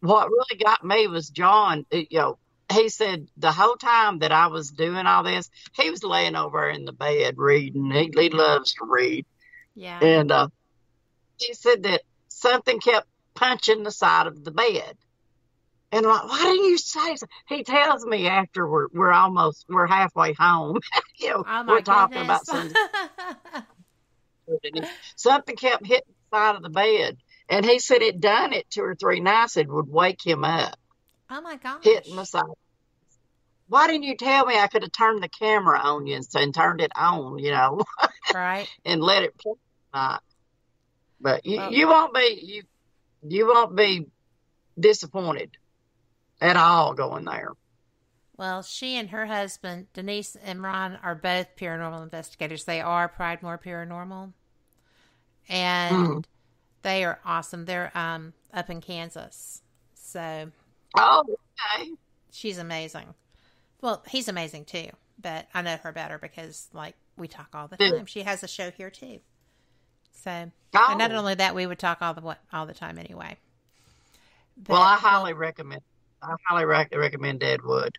what really got me was John, you know, he said the whole time that I was doing all this, he was laying over in the bed reading. He, he loves to read. Yeah. And, uh, he said that something kept punching the side of the bed. And I'm like, why didn't you say so? He tells me after we're we're almost we're halfway home. you know, Oh we're talking goodness. about something. something kept hitting the side of the bed. And he said it done it two or three nights and would wake him up, oh my gosh. hitting the side. Why didn't you tell me I could have turned the camera on you and, turned it on, you know, Right. and let it play? But you, Well- you won't be you you won't be disappointed at all going there. Well, she and her husband, Denise and Ron, are both paranormal investigators. They are Pride More Paranormal. And Mhm. they are awesome. They're um, up in Kansas. So Oh, okay. she's amazing. Well, he's amazing too. But I know her better because, like, we talk all the time. She has a show here too. So, Oh. and not only that, we would talk all the what all the time anyway. well, I But- highly recommend. I highly rec- recommend Deadwood.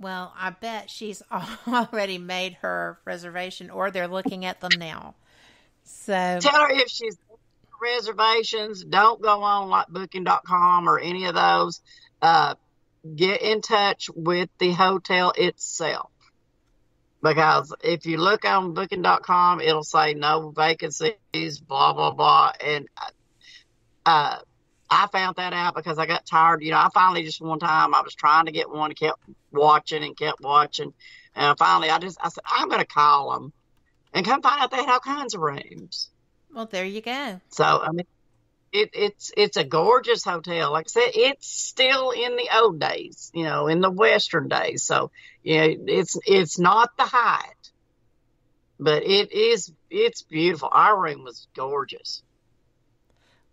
Well, I bet she's already made her reservation, or they're looking at them now. So, Tell her if she's reservations, don't go on like booking.com or any of those. Uh, get in touch with the hotel itself. Because if you look on booking.com, it'll say no vacancies, blah, blah, blah. And, uh, I found that out because I got tired. You know, I finally just one time I was trying to get one, kept watching and kept watching. And finally I just, I said, I'm going to call them and come find out they had all kinds of rooms. well, there you go. So I mean, it, it's it's a gorgeous hotel. Like I said, it's still in the old days, you know, in the Western days. So yeah, it's it's not the height, but it is it's beautiful. Our room was gorgeous,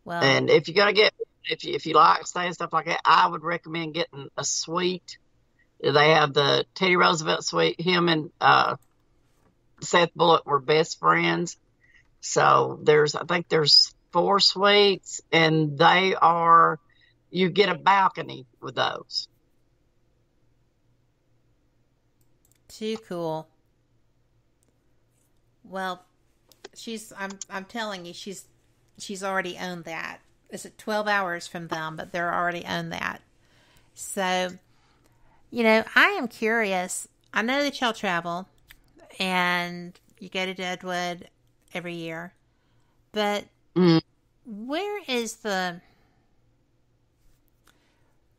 Well, and if you're gonna get if you if you like staying stuff like that, I would recommend getting a suite. They have the Teddy Roosevelt suite. Him and uh, Seth Bullock were best friends. So there's, I think there's four suites and they are, you get a balcony with those. too cool. Well, she's I'm I'm telling you, she's she's already owned that. Is it twelve hours from them, but they're already owned that. So, you know, I am curious. I know that y'all travel and you go to Deadwood every year, but Mm. where is the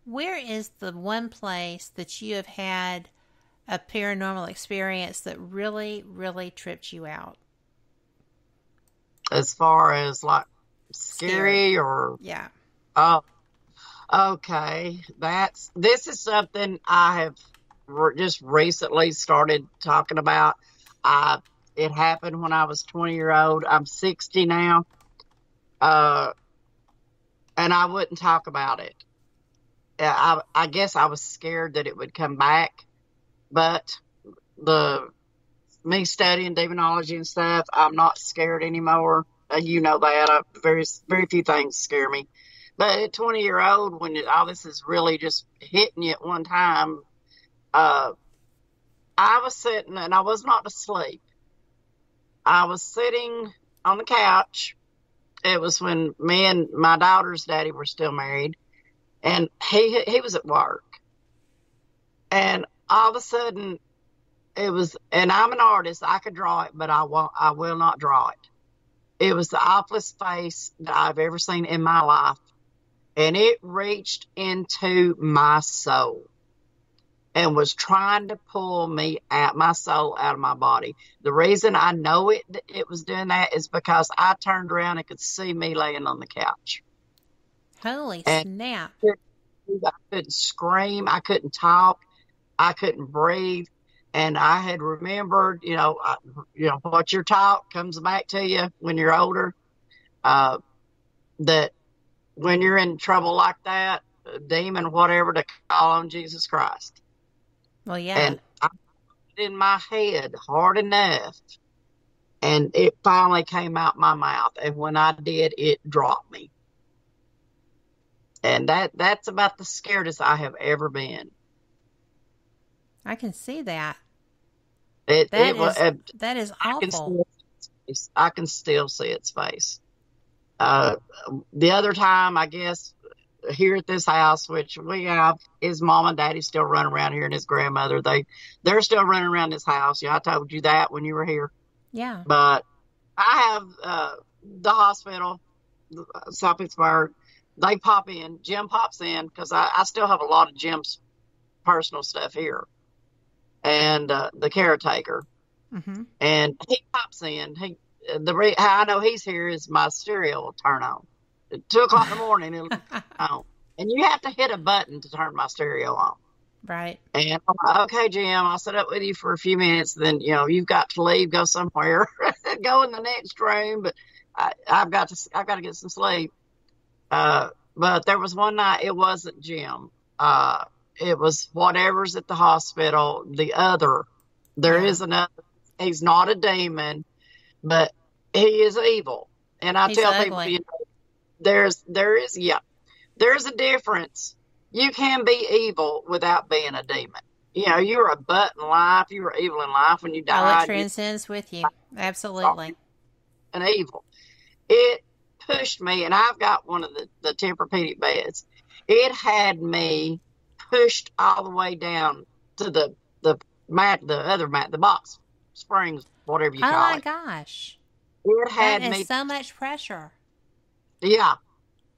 where is the one place that you have had a paranormal experience that really, really tripped you out? As far as like scary or, Yeah. oh, okay. That's, this is something I have re- just recently started talking about. I, it happened when I was 20 year old. I'm 60 now. Uh, and I wouldn't talk about it. I, I guess I was scared that it would come back, but the me studying demonology and stuff, I'm not scared anymore. Uh, you know that. I, very very few things scare me. But at 20 year old, when it, all this is really just hitting you at one time, uh, I was sitting and I was not asleep. I was sitting on the couch. It was when me and my daughter's daddy were still married, and he he was at work. And all of a sudden, it was, and I'm an artist. I could draw it, but I won't. I will not draw it. It was the awfulest face that I've ever seen in my life, and it reached into my soul. And was trying to pull me out, my soul out of my body. The reason I know it it was doing that is because I turned around and could see me laying on the couch. Holy And- snap. I couldn't scream. I couldn't talk. I couldn't breathe. And I had remembered, you know, I, you know what your talk comes back to you when you're older. Uh, that when you're in trouble like that, a demon, whatever, to call on Jesus Christ. Well, yeah. And I put it in my head hard enough, and it finally came out my mouth. And when I did, it dropped me. And that that's about the scaredest I have ever been. I can see that. It, That it was. is- uh, that is I can awful. still, see its face. I can still see its face. Uh, the other time, I guess, here at this house, which we have, his mom and daddy still running around here, and his grandmother. They they're still running around this house. Yeah, I told you that when you were here. Yeah. But I have uh, the hospital, South Pittsburg. They pop in. Jim pops in because I, I still have a lot of Jim's personal stuff here, and uh, the caretaker. Mm-hmm. And he pops in. He the re- how I know he's here is my stereo will turn on at two o'clock in the morning. It'll on, and you have to hit a button to turn my stereo on. Right. And I'm like, okay, Jim, I'll sit up with you for a few minutes. Then, you know, you've got to leave, go somewhere, go in the next room. But I, I've got to, I've got to get some sleep. Uh, but there was one night, it wasn't Jim. Uh, it was whatever's at the hospital. The other, there is another. He's not a demon, but he is evil. And I He's tell people, you know, there's, there is, yeah, there's a difference you can be evil without being a demon. You know, you're a butt in life. You were evil in life when you died. it transcends with you. Absolutely. an evil. It pushed me, and I've got one of the, the Tempur-Pedic beds. It had me pushed all the way down to the the mat, the other mat, the box springs, whatever you Oh call it. Oh my gosh. It had me, so much pressure. Yeah.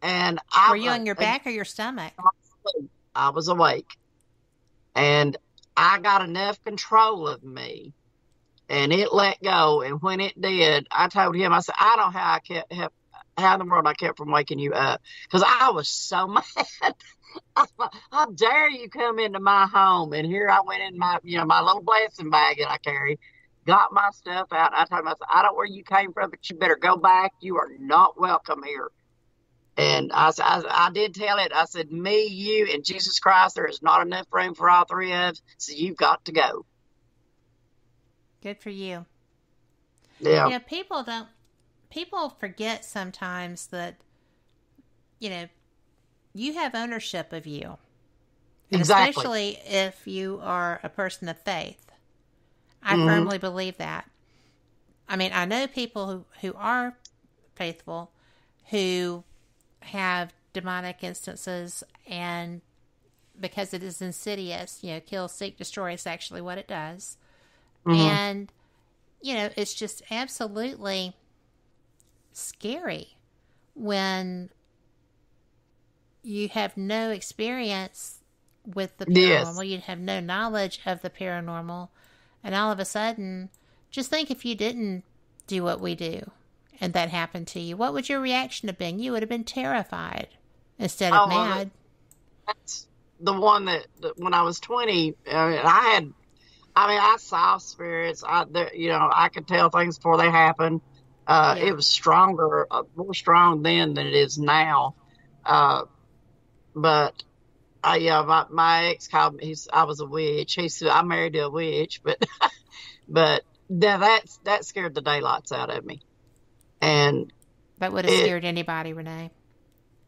And I Were you on your back or your stomach? I was awake. And I got enough control of me and it let go. And when it did, I told him, I said, I don't know how I kept, how, how in the world I kept from waking you up because I was so mad. I How dare you come into my home? And here I went in my, you know, my little blessing bag that I carry, got my stuff out. I told him, I said, I don't know where you came from, but you better go back. You are not welcome here. And I, I, I, did tell it. I said, me, you, and Jesus Christ, there is not enough room for all three of us. So you've got to go. Good for you. Yeah. You know, people don't. People forget sometimes that, you know, you have ownership of you. Exactly. Especially if you are a person of faith. I Mhm. firmly believe that. I mean, I know people who, who are faithful who have demonic instances and because it is insidious, you know, kill, seek, destroy is actually what it does. Mhm. And, you know, it's just absolutely scary when you have no experience with the Yes. paranormal, you have no knowledge of the paranormal, and all of a sudden, just think if you didn't do what we do and that happened to you, what would your reaction have been? You would have been terrified instead of Oh, mad. That's the one that, that when I was 20, uh, I had, I mean, I saw spirits. I, you know, I could tell things before they happened. Uh, Yeah. It was stronger, uh, more strong then than it is now. Uh, but I, yeah, my, my ex called me. He's, I was a witch. He said I'm married a witch, but, but that that's that scared the daylights out of me. And That would have it- scared anybody, Renee.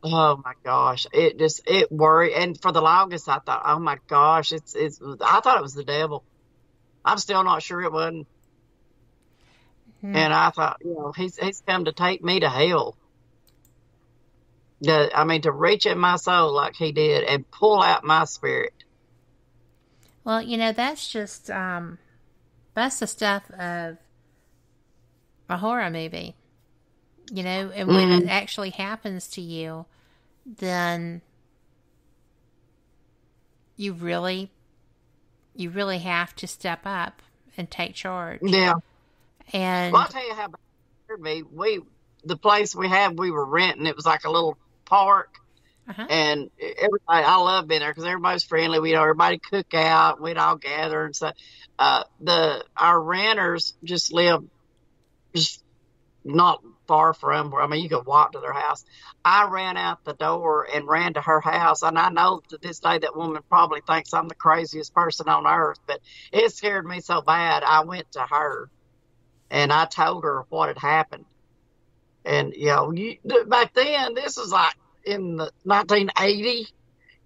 Oh my gosh, it just it worried. And for the longest, I thought, oh my gosh, it's it's. I thought it was the devil. I'm still not sure it wasn't. Hmm. And I thought, you know, he's he's come to take me to hell. The, I mean, to reach in my soul like he did and pull out my spirit. Well, you know, that's just um that's the stuff of a horror movie. You know, and when it Mhm. actually happens to you, then you really you really have to step up and take charge. Yeah. And well, I'll tell you how bad it me. We the place we had, we were renting. It was like a little park, uh-huh. and everybody. I love being there because everybody's friendly. We know everybody cook out. We'd all gather and stuff. Uh, the our renters just live just not far from where I mean you could walk to their house. I ran out the door and ran to her house, and I know to this day that woman probably thinks I'm the craziest person on earth, but it scared me so bad. I went to her, and I told her what had happened. And you know, you, back then, this is like in the 1980.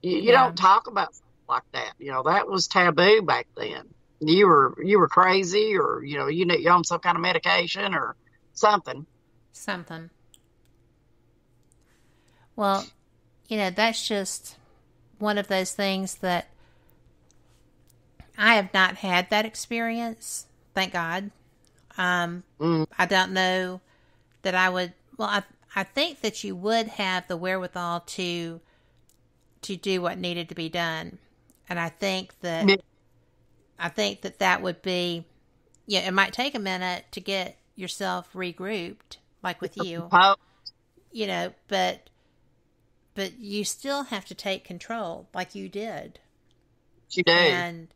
You, you Yeah. don't talk about like that. You know, that was taboo back then. You were you were crazy, or you know, you know, you're on some kind of medication or something. Something. Well, you know, that's just one of those things that I have not had that experience, thank God. Um, Mm. I don't know that I would. Well, I I think that you would have the wherewithal to to do what needed to be done, and I think that. I think that that would be. Yeah, it might take a minute to get yourself regrouped, like with you you know, but but you still have to take control like you did. you do. And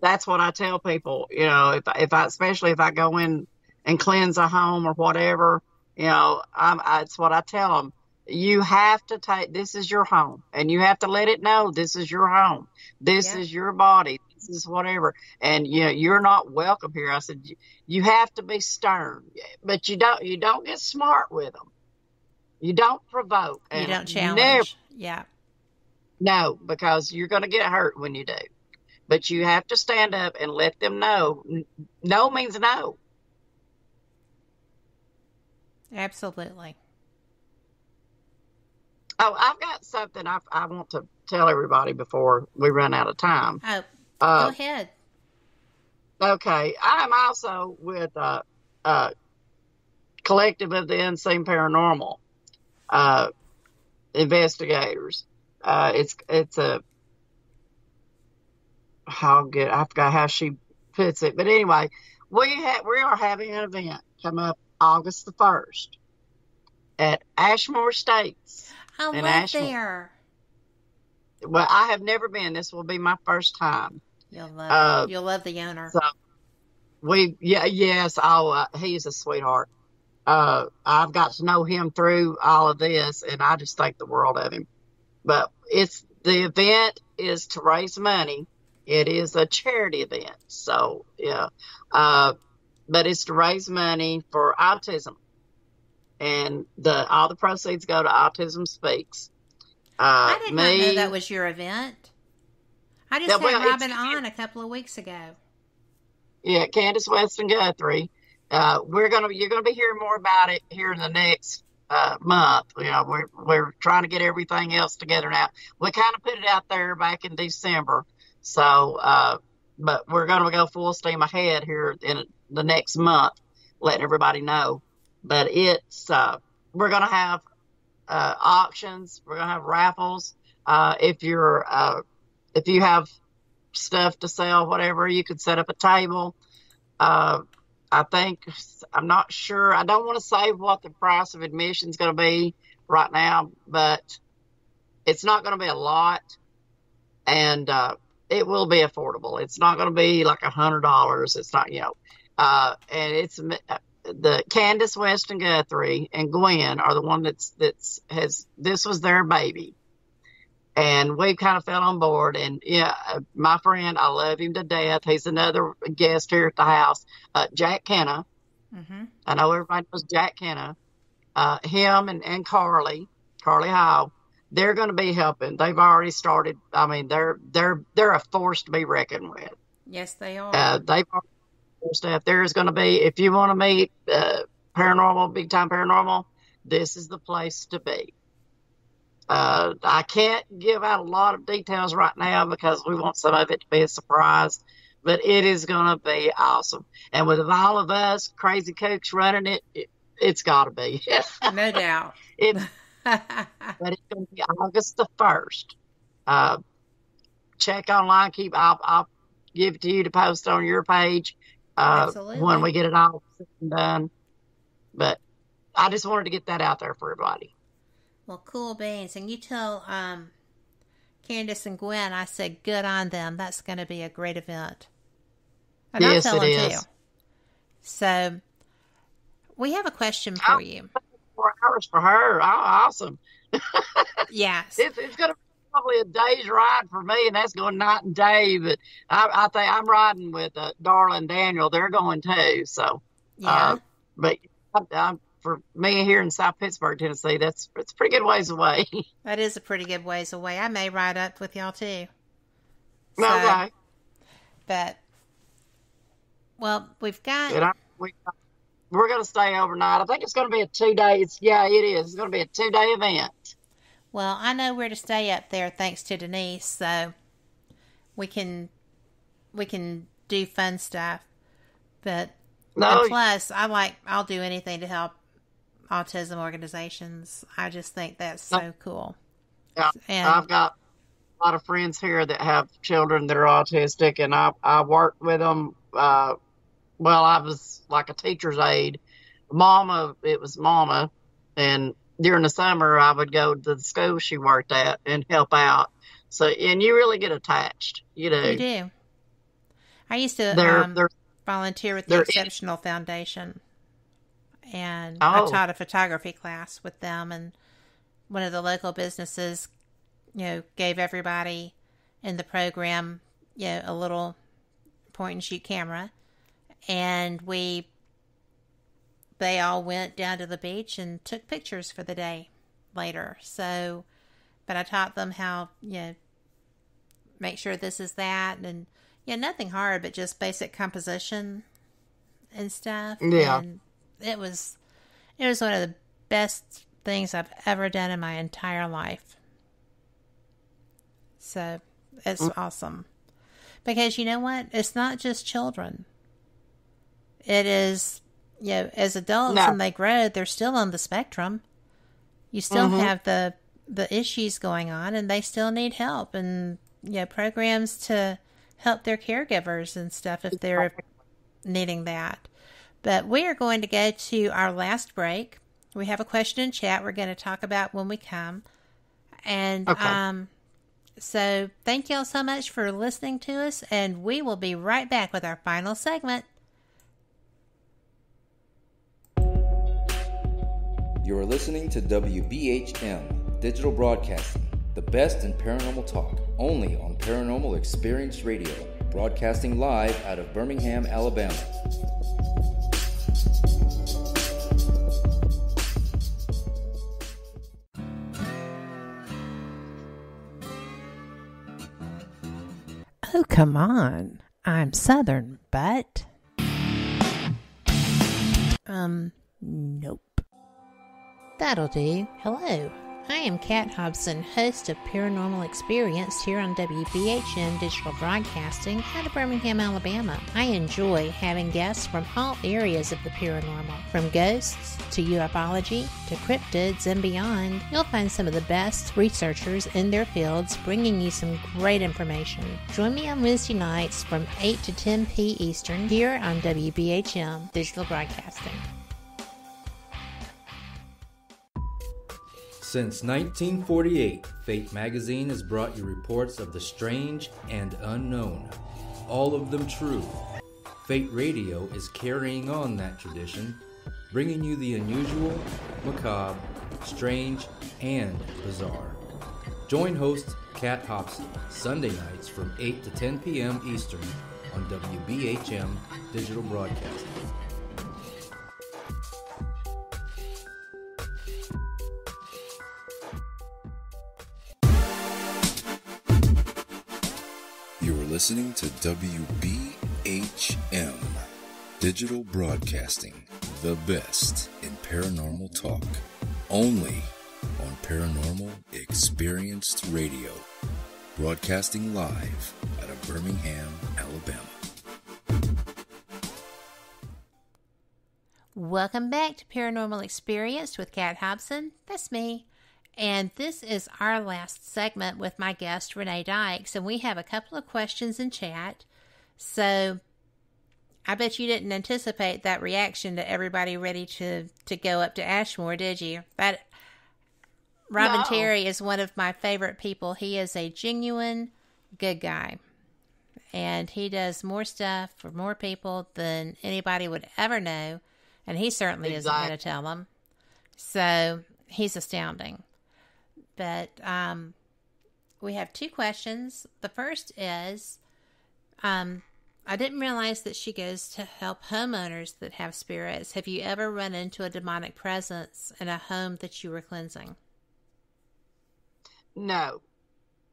that's what I tell people. You know, if if I especially if I go in and cleanse a home or whatever, you know, I'm. I, it's what I tell them. You have to take. This is your home, and you have to let it know this is your home. This Yeah. is your body. This whatever. And you know, you're not welcome here. I said you, you have to be stern, but you don't. You don't get smart with them. You don't provoke. you don't challenge. never Yeah. no, because you're going to get hurt when you do. But you have to stand up and let them know. No means no. Absolutely. Oh, I've got something I, I want to tell everybody before we run out of time. Oh, Uh, go ahead. Okay, I'm also with uh, uh, Collective of the Unseen Paranormal uh, investigators. Uh, it's it's a how good I forgot how she puts it, but anyway, we ha- we are having an event come up August the first at Ashmore Estates. I love Asheville. there. Well, I have never been. This will be my first time. You'll love Uh, you'll love the owner. So we, yeah, yes. Oh, uh, he's a sweetheart. Uh, I've got to know him through all of this, and I just think the world of him. But it's the event is to raise money. It is a charity event, so yeah. Uh, but it's to raise money for autism, and the all the proceeds go to Autism Speaks. Uh, I did me, not know that was your event. I just had well, Robin on a couple of weeks ago. Yeah, Candace Weston Guthrie. Uh, we're gonna you're gonna be hearing more about it here in the next uh, month. You know, we're we're trying to get everything else together now. We kind of put it out there back in December, so uh, but we're gonna go full steam ahead here in the next month, letting everybody know. But it's uh, we're gonna have uh, auctions. We're gonna have raffles. Uh, if you're uh, if you have stuff to sell, whatever, you could set up a table. Uh, I think I'm not sure. I don't want to say what the price of admission is going to be right now, but it's not going to be a lot, and uh, it will be affordable. It's not going to be like a hundred dollars. It's not, you know, uh, and it's uh, the Candace Weston Guthrie and Gwen are the one that's that's has this was their baby and we kind of fell on board. And yeah, my friend, I love him to death. He's another guest here at the house. Uh, Jack Kenna. Mm-hmm. I know everybody knows Jack Kenna. Uh, him and, and Carly, Carly Howe, they're going to be helping. They've already started. I mean, they're they're they're a force to be reckoned with. Yes, they are. Uh, they've already stuff. There's going to be if you want to meet uh, paranormal, big time paranormal, this is the place to be. Uh, I can't give out a lot of details right now because we want some of it to be a surprise, but it is going to be awesome. And with all of us crazy cooks running it, it it's got to be. no doubt. it, but it's going to be August the first. Uh, check online. Keep. I'll, I'll give it to you to post on your page uh, when we get it all done. But I just wanted to get that out there for everybody. Well, cool beans. And you tell um, Candace and Gwen, I said, good on them. That's going to be a great event. And Yes, I'll tell it them is. too. So, we have a question for you. Four hours for her. Oh, awesome. Yes. It's, it's going to be probably a day's ride for me, and that's going night and day. But I, I think I'm riding with uh, Darla and Daniel. They're going too. So, Yeah. uh, but I, I, for me here in South Pittsburg, Tennessee, that's it's a pretty good ways away. that is a pretty good ways away. I may ride up with y'all too. So, okay. But, well, we've got. I, we, we're going to stay overnight. I think it's going to be a two day. It's yeah, it is. It's going to be a two day event. Well, I know where to stay up there thanks to Denise, so we can we can do fun stuff. But No, plus, I like I'll do anything to help autism organizations. I just think that's so cool. Yeah, And- I've got a lot of friends here that have children that are autistic, and I I worked with them. Uh, well, I was like a teacher's aide. Mama, it was Mama, and during the summer I would go to the school she worked at and help out. So, and you really get attached, you know. You do. I used to They're- um, they're- volunteer with the Exceptional Foundation, and I Oh. taught a photography class with them. And one of the local businesses, you know, gave everybody in the program, you know, a little point and shoot camera, and we they all went down to the beach and took pictures for the day later. So, but I taught them how, you know, make sure this is that and yeah, nothing hard, but just basic composition and stuff. Yeah. And it was it was one of the best things I've ever done in my entire life. So it's Mm. awesome. Because you know what? It's not just children. It is you know, as adults No. and they grow, they're still on the spectrum. You still Mhm. have the the issues going on and they still need help and you know, programs to help their caregivers and stuff if they're needing that. But we are going to go to our last break. We have a question in chat we're going to talk about when we come. And Okay. um so thank y'all so much for listening to us and we will be right back with our final segment. You are listening to WBHM Digital Broadcasting, the best in paranormal talk, only on Paranormal Experience Radio, broadcasting live out of Birmingham, Alabama. Oh, come on. I'm Southern, but. Um, nope. That'll do. Hello. I am Kat Hobson, host of Paranormal Experience here on WBHM Digital Broadcasting out of Birmingham, Alabama. I enjoy having guests from all areas of the paranormal, from ghosts to ufology to cryptids and beyond. You'll find some of the best researchers in their fields bringing you some great information. Join me on Wednesday nights from 8 to 10 p. Eastern here on WBHM Digital Broadcasting. Since 1948, Fate magazine has brought you reports of the strange and unknown, all of them true. Fate Radio is carrying on that tradition, bringing you the unusual, macabre, strange, and bizarre. Join host Kat Hobson Sunday nights from 8 to 10 p.m. Eastern on WBHM Digital Broadcasting. Listening to WBHM Digital Broadcasting, the best in paranormal talk, only on Paranormal Experienced Radio, broadcasting live out of Birmingham, Alabama. Welcome back to Paranormal Experience with Kat Hobson. That's me. And this is our last segment with my guest, Renee Dykes. And we have a couple of questions in chat. So I bet you didn't anticipate that reaction to everybody ready to to go up to Ashmore, did you? That Robin No. Terry is one of my favorite people. He is a genuine good guy. And he does more stuff for more people than anybody would ever know. And he certainly isn't going to tell them. So he's astounding. But um, we have two questions. The first is um, I didn't realize that she goes to help homeowners that have spirits. Have you ever run into a demonic presence in a home that you were cleansing? No,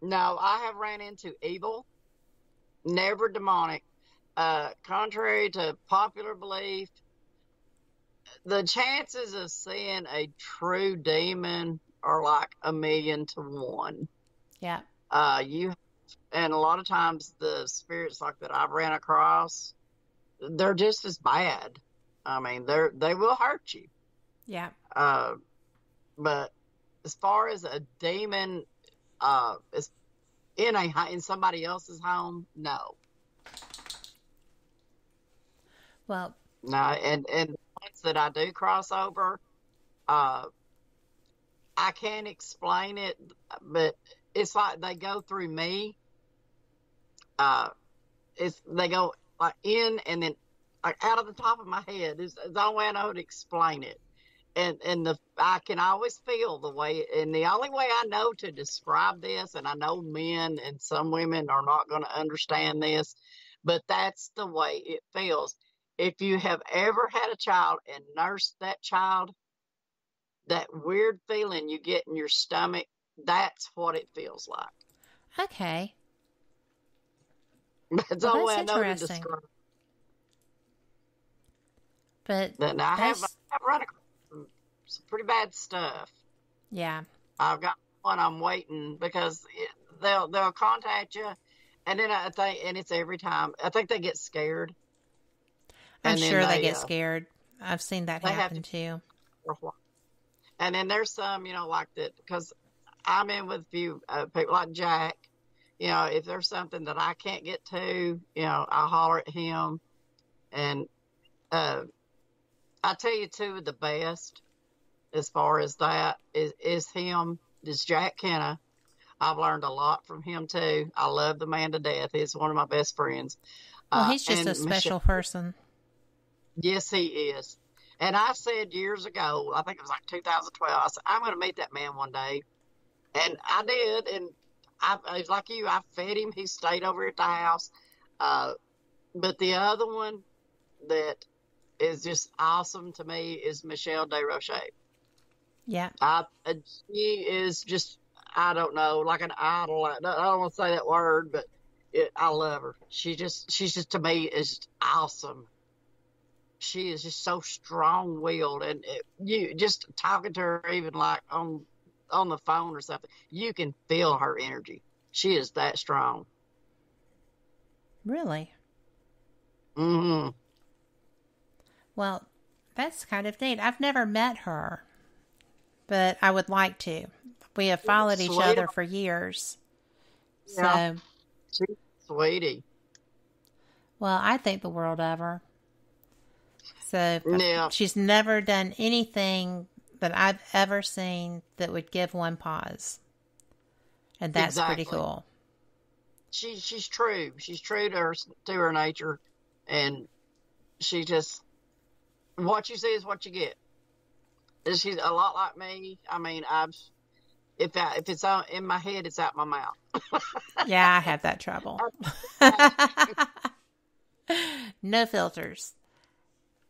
no, I have ran into evil, never demonic. Uh, contrary to popular belief, the chances of seeing a true demon are like a million to one. Yeah. Uh, you and a lot of times the spirits like that I've ran across, they're just as bad. I mean, they're they will hurt you. Yeah. Uh, but as far as a demon, uh, is in a in somebody else's home, no, Well, no, and and the ones that I do cross over, uh, I can't explain it, but it's like they go through me. Uh, it's they go like in and then like out of the top of my head is the only way I know to explain it. And and the I can always feel the way and the only way I know to describe this and I know men and some women are not going to understand this, but that's the way it feels. If you have ever had a child and nursed that child, that weird feeling you get in your stomach, that's what it feels like. okay. That's Well, only way I know to interesting. describe But. Now, I have, I've run across some, pretty bad stuff. yeah. I've got one I'm waiting because it, they'll they'll contact you, and then I think and it's every time I think they get scared. I'm sure they, they, get uh, scared. I've seen that have happen too. For a while. And then there's some, you know, like that, because I'm in with a few uh, people like Jack. You know, if there's something that I can't get to, you know, I holler at him. And uh, I tell you, two of the best as far as that is, is him, is Jack Kenna. I've learned a lot from him too. I love the man to death. He's one of my best friends. Well, Uh, he's just and a special Michelle- person. Yes, he is. And I said years ago, I think it was like 2012, I said, I'm going to meet that man one day. And I did. And I, I was like you, I fed him. He stayed over at the house. Uh, but the other one that is just awesome to me is Michelle DeRoche. Yeah. I, uh, she is just, I don't know, like an idol. I don't, I don't want to say that word, but it, I love her. She just, she's just to me is awesome. She is just so strong willed, and it, you just talking to her, even like on on the phone or something, you can feel her energy. She is that strong. Really? hmm Well, that's kind of neat. I've never met her, but I would like to. We have followed each other for years. Yeah. So, She's sweetie. well, I think the world of her. So, Yeah. she's never done anything that I've ever seen that would give one pause. And that's pretty cool. She she's true. She's true to her to her nature, and she just what you see is what you get. And She's a lot like me. I mean, I've if I, if it's out in my head, it's out my mouth. Yeah, I have that trouble. no filters.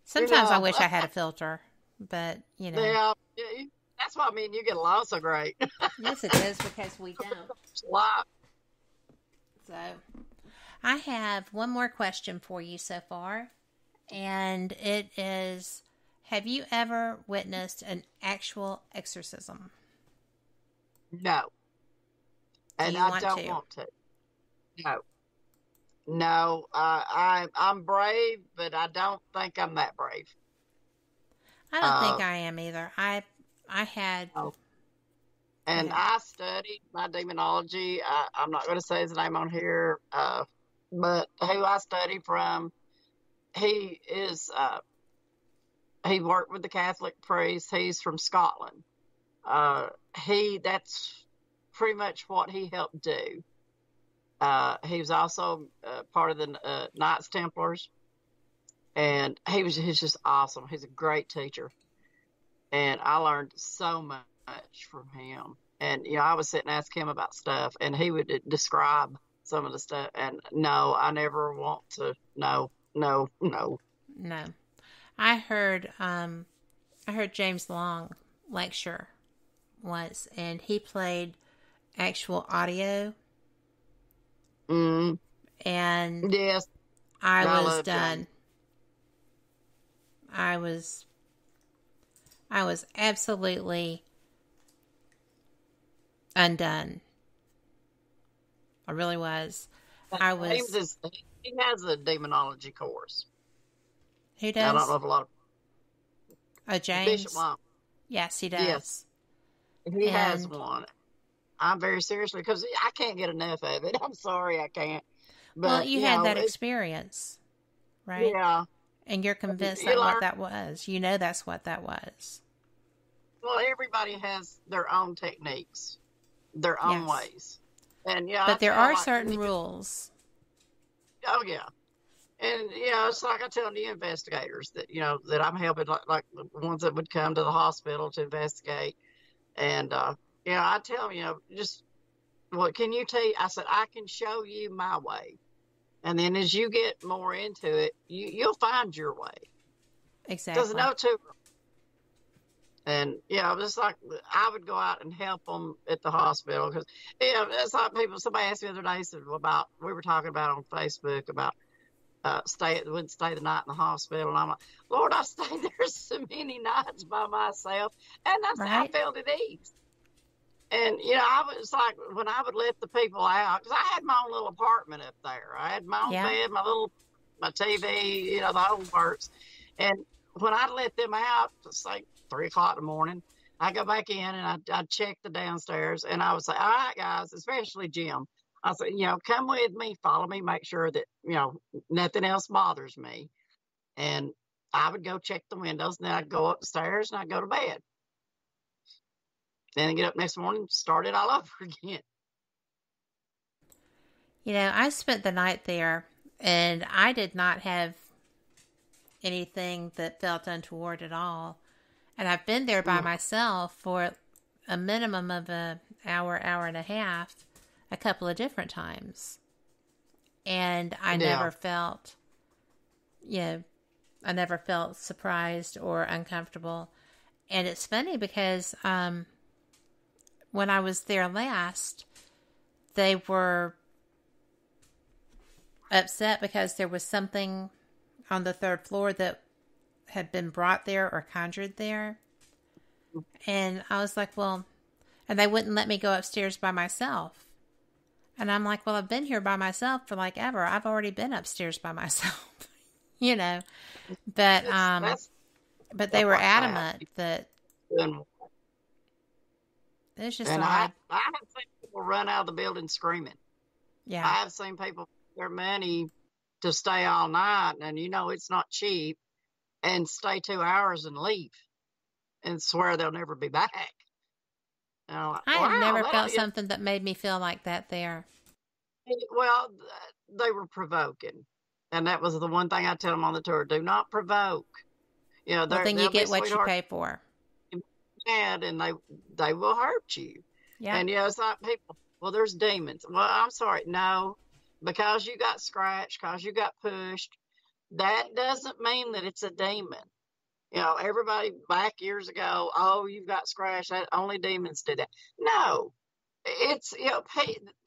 Sometimes I know. wish I had a filter, but you know. Yeah, that's why I mean you get along so great. Yes, it is because we don't. Life. So, I have one more question for you so far, and it is Have you ever witnessed an actual exorcism? No. And I want don't to? want to. No. No, uh, I I'm brave, but I don't think I'm that brave. I don't think Uh, I am either. I I had And Yeah. I studied my demonology. I, I'm not going to say his name on here. Uh, but who I studied from, he is uh, he worked with the Catholic priest. He's from Scotland. Uh, he that's pretty much what he helped do. Uh, he was also uh, part of the uh, Knights Templars, and he was he's just awesome. He's a great teacher, and I learned so much from him. And you know, I would sit and ask him about stuff, and he would describe some of the stuff. And no, I never want to. No, no, no, no. I heard um, I heard James Long lecture once, and he played actual audio. Mm. And yes, I, I was done. Him. I was I was absolutely undone. I really was. I was. Is, he has a demonology course. Who does? I don't know if a lot of. Oh, James. Bishop. Yes, he does. Yes, he and... has one. I'm very seriously because I can't get enough of it. I'm sorry, I can't. But, well, you, you had know, that experience, right? Yeah. And you're convinced you that learn, what that was. You know that's what that was. Well, everybody has their own techniques, their own yes. ways, and yeah. But there are like, certain rules. Oh yeah, and yeah, it's like I tell the investigators that you know that I'm helping, like, like the ones that would come to the hospital to investigate, and uh, yeah, I tell them, you know, just what can you tell? I said I can show you my way, and then as you get more into it, you you'll find your way. Exactly. Doesn't know too. And yeah, just like I would go out and help them at the hospital because yeah, it's like people. Somebody asked me the other day said about we were talking about on Facebook about uh, stay wouldn't stay the night in the hospital. And I'm like, Lord, I stayed there so many nights by myself, and I, right. I felt at ease. And you know, I was like when I would let the people out because I had my own little apartment up there. I had my own yeah. bed, my little my TV, you know, the whole works. And when I let them out, it's like three o'clock in the morning. I go back in and I I check the downstairs and I would say, all right, guys, especially Jim. I said, you know, come with me, follow me, make sure that you know nothing else bothers me. And I would go check the windows, and then I'd go upstairs and I'd go to bed. Then get up next morning, start it all over again. You know, I spent the night there and I did not have anything that felt untoward at all. And I've been there by mm. myself for a minimum of an hour, hour and a half, a couple of different times. And I yeah. never felt, you know, I never felt surprised or uncomfortable. And it's funny because um, when I was there last, they were upset because there was something on the third floor that had been brought there or conjured there. And I was like, well, and they wouldn't let me go upstairs by myself. And I'm like, well, I've been here by myself for like ever. I've already been upstairs by myself, you know. But um, but they were adamant that it's just and I, I have seen people run out of the building screaming. Yeah. I have seen people their money to stay all night, and you know it's not cheap, and stay two hours and leave, and swear they'll never be back. like, I have never felt something that made me feel like that there. Well, they were provoking, and that was the one thing I tell them on the tour: do not provoke. You know, well, then you get what you pay for mad and they they will hurt you. Yeah. And you know, it's like people, well, there's demons. Well, I'm sorry, no, because you got scratched, because you got pushed, that doesn't mean that it's a demon. You know, everybody back years ago, oh, you've got scratched. That only demons did that. No, it's you know,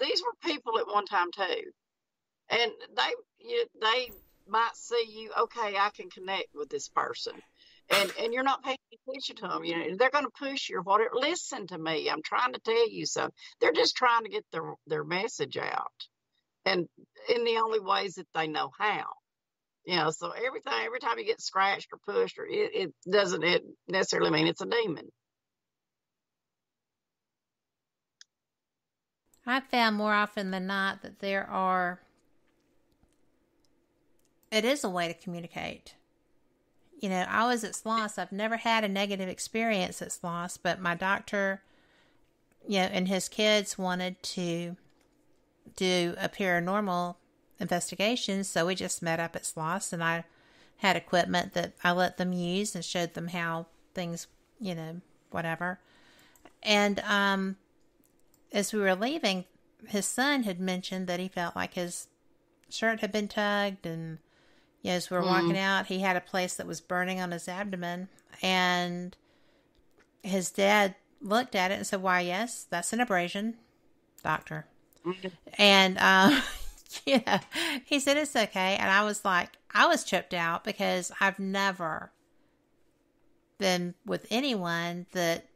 these were people at one time too, and they you, they might see you. Okay, I can connect with this person and and you're not paying attention to them. You know, they're going to push you whatever. Listen to me. I'm trying to tell you something. They're just trying to get their their message out, and in the only ways that they know how. You know, so everything every time you get scratched or pushed, or it, it doesn't it necessarily mean it's a demon. I found more often than not that there are it is a way to communicate. You know, I was at Sloss. I've never had a negative experience at Sloss, but my doctor, you know, and his kids wanted to do a paranormal investigation. So we just met up at Sloss and I had equipment that I let them use and showed them how things, you know, whatever. And um, as we were leaving, his son had mentioned that he felt like his shirt had been tugged and you know, as we were mm. walking out he had a place that was burning on his abdomen and his dad looked at it and said why yes that's an abrasion doctor mm. and um yeah he said it's okay and i was like i was tripped out because i've never been with anyone that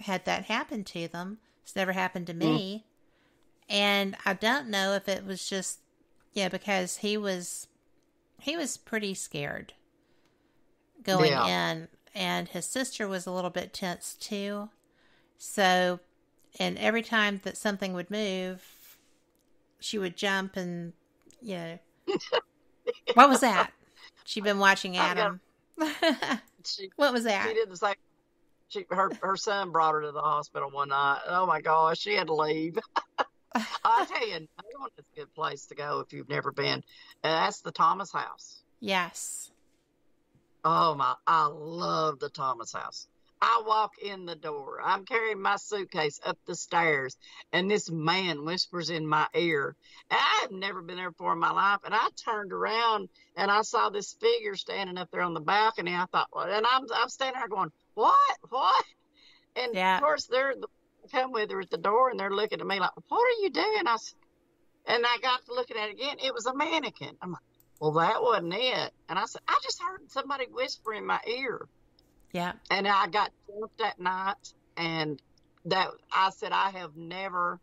had that happen to them it's never happened to me mm. and i don't know if it was just yeah, because he was he was pretty scared going yeah. in and his sister was a little bit tense too. So and every time that something would move, she would jump and you know What was that? She'd been watching Adam. she, what was that? She did the same she her her son brought her to the hospital one night. Oh my gosh, she had to leave. I tell you, Nolan is a good place to go if you've never been. And that's the Thomas House. Yes. Oh my! I love the Thomas House. I walk in the door. I'm carrying my suitcase up the stairs, and this man whispers in my ear. I have never been there before in my life. And I turned around and I saw this figure standing up there on the balcony. I thought, well, and I'm I'm standing there going, what, what? And yeah. of course, they're the come with her at the door and they're looking at me like, what are you doing? I said, and I got to looking at it again. It was a mannequin. I'm like, well, that wasn't it. And I said, I just heard somebody whisper in my ear. Yeah. And I got jumped that night. And that I said, I have never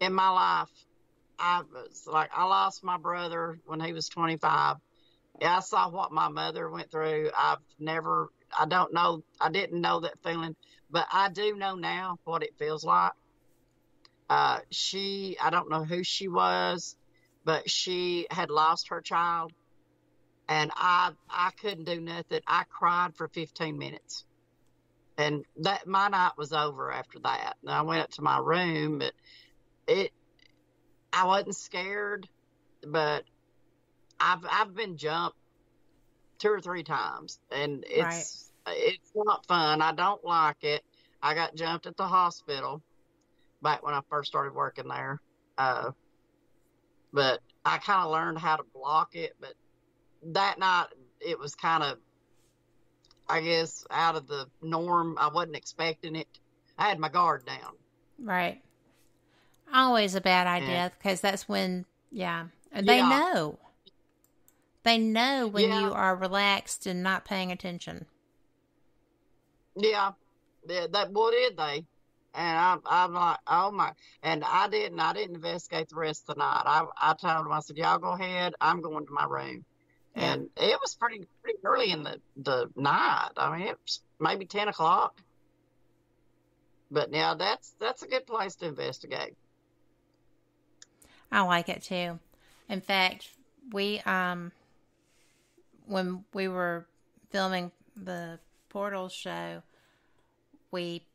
in my life, I was like, I lost my brother when he was 25. I saw what my mother went through. I've never, I don't know, I didn't know that feeling. But I do know now what it feels like. Uh, she, I don't know who she was, but she had lost her child, and I, I couldn't do nothing. I cried for 15 minutes, and that my night was over after that. And I went up to my room, but it, I wasn't scared, but I've, I've been jumped two or three times, and it's. It's not fun. I don't like it. I got jumped at the hospital back when I first started working there. Uh, but I kind of learned how to block it. But that night, it was kind of, I guess, out of the norm. I wasn't expecting it. I had my guard down. Right. Always a bad idea because that's when, yeah, they yeah. know. They know when yeah. you are relaxed and not paying attention. Yeah, yeah that what did they? And I'm, I'm like, oh my! And I didn't, I didn't investigate the rest of the night. I, I told them, I said, y'all go ahead. I'm going to my room. And it was pretty, pretty early in the the night. I mean, it was maybe ten o'clock. But now that's that's a good place to investigate. I like it too. In fact, we um when we were filming the Portal show, we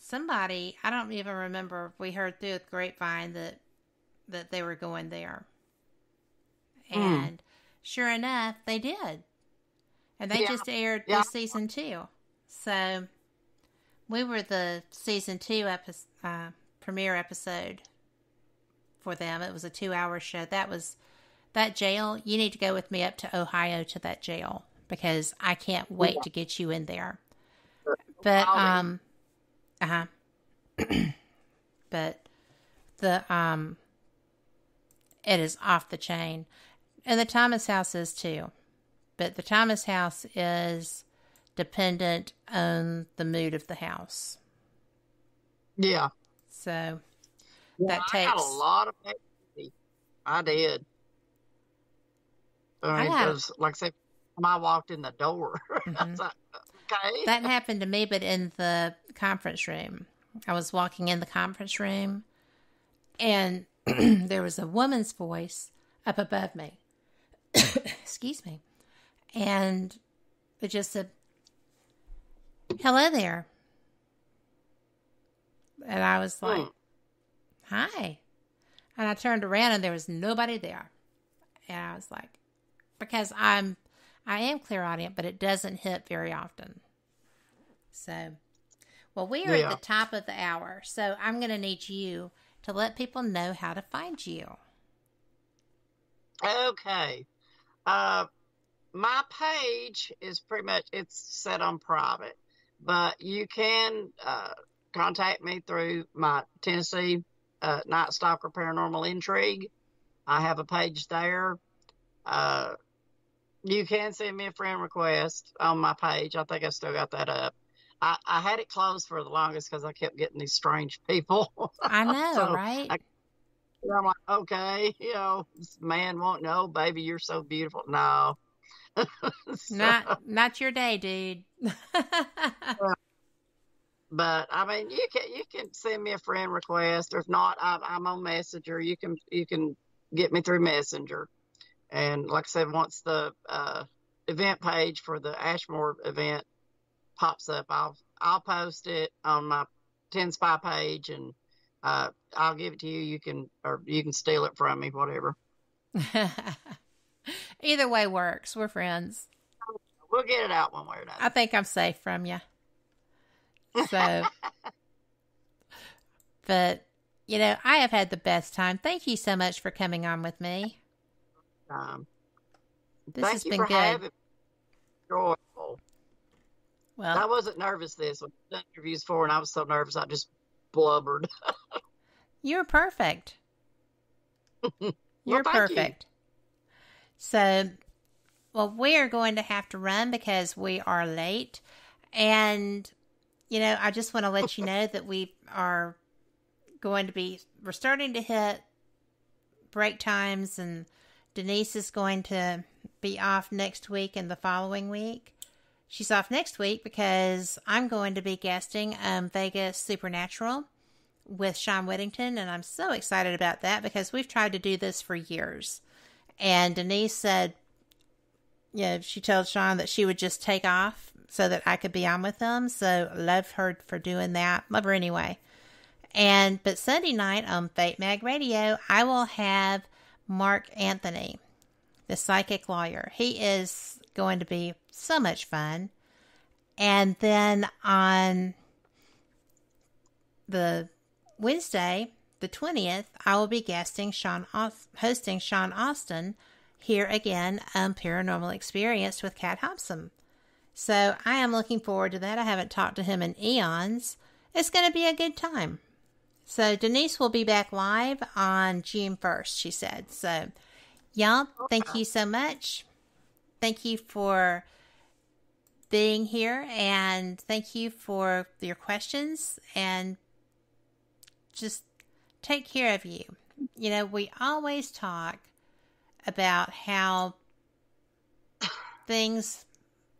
somebody I don't even remember we heard through the grapevine that that they were going there, hmm. and mm. sure enough, they did, and they yeah. just aired yeah. this season two. So we were the season two episode, uh, premiere episode for them. It was a two-hour show. That was that jail. You need to go with me up to Ohio to that jail because I can't wait yeah. to get you in there. But um uh-huh. but the um it is off the chain. And the Thomas house is too. But the Thomas house is dependent on the mood of the house. Yeah. So yeah, that takes a lot of I did. I mean, I like I said, I walked in the door. Mm-hmm. like, okay. That happened to me, but in the conference room. I was walking in the conference room, and there was a woman's voice up above me. excuse me, and it just said, "Hello there," and I was like, "Hi," and I turned around and there was nobody there, and I was like, because I'm, I am clairaudient, but it doesn't hit very often, so. Well, we are Yeah. at the top of the hour, so I'm going to need you to let people know how to find you. Okay. Uh, my page is pretty much it's set on private, but you can uh, contact me through my Tennessee uh, Night Stalker Paranormal Intrigue. I have a page there. Uh, you can send me a friend request on my page. I think I still got that up. I, I had it closed for the longest because I kept getting these strange people. I know, So, right? I- I'm like, okay, you know, man won't know, baby, you're so beautiful. No. So- Not not your day, dude. but I mean, you can you can send me a friend request, or if not, I'm, I'm on Messenger. You can you can get me through Messenger. And like I said, once the uh, event page for the Ashmore event pops up, I'll I'll post it on my Ten Spy page, and uh, I'll give it to you. You can or you can steal it from me, whatever. Either way works. We're friends. We'll get it out one way or another. I think I'm safe from you. So, but you know, I have had the best time. Thank you so much for coming on with me. Um, This thank has you been for good. having me. Joyful. I wasn't nervous this when I done interviews for, and I was so nervous I just blubbered. you're perfect. You're Well, thank you. perfect. So, well, we are going to have to run because we are late. And, you know, I just want to let you know that we are going to be, we're starting to hit break times, and Denise is going to be off next week and the following week. She's off next week because I'm going to be guesting um, Vegas Supernatural with Sean Whittington, and I'm so excited about that because we've tried to do this for years. And Denise said, you know, she told Sean that she would just take off so that I could be on with them. So love her for doing that. Love her anyway. And but Sunday night on Fate Mag Radio, I will have Mark Anthony, the psychic lawyer. He is going to be so much fun. And then on the Wednesday, the 20th, I will be guesting Sean, hosting Sean Austin here again on Paranormal Experience with Kat Hobson. So I am looking forward to that. I haven't talked to him in eons. It's going to be a good time. So Denise will be back live on June 1st, she said. So, y'all, thank you so much. Thank you for being here and thank you for your questions and just take care of you. You know, we always talk about how things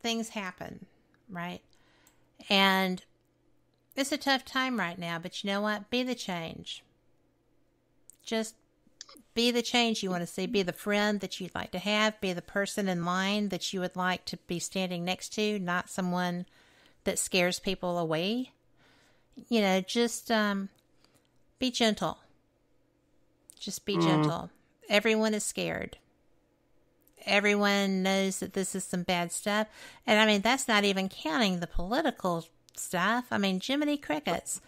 things happen, right? And it's a tough time right now, but you know what? Be the change. Just be the change you want to see. Be the friend that you'd like to have. Be the person in line that you would like to be standing next to, not someone that scares people away. You know, just um, be gentle. Just be Mm. gentle. Everyone is scared. Everyone knows that this is some bad stuff. And I mean, that's not even counting the political stuff. I mean, Jiminy Crickets.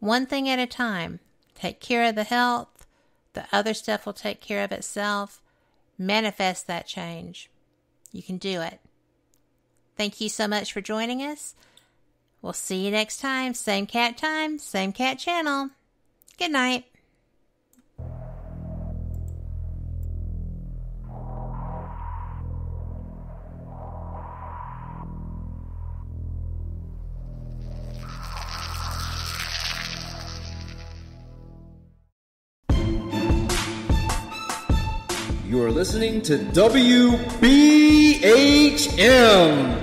One thing at a time. Take care of the health. The other stuff will take care of itself. Manifest that change. You can do it. Thank you so much for joining us. We'll see you next time. Same cat time, same cat channel. Good night. You are listening to WBHM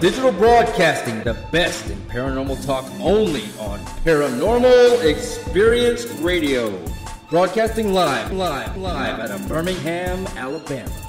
Digital Broadcasting, the best in paranormal talk only on Paranormal Experience Radio. Broadcasting live, live, live out of Birmingham, Alabama.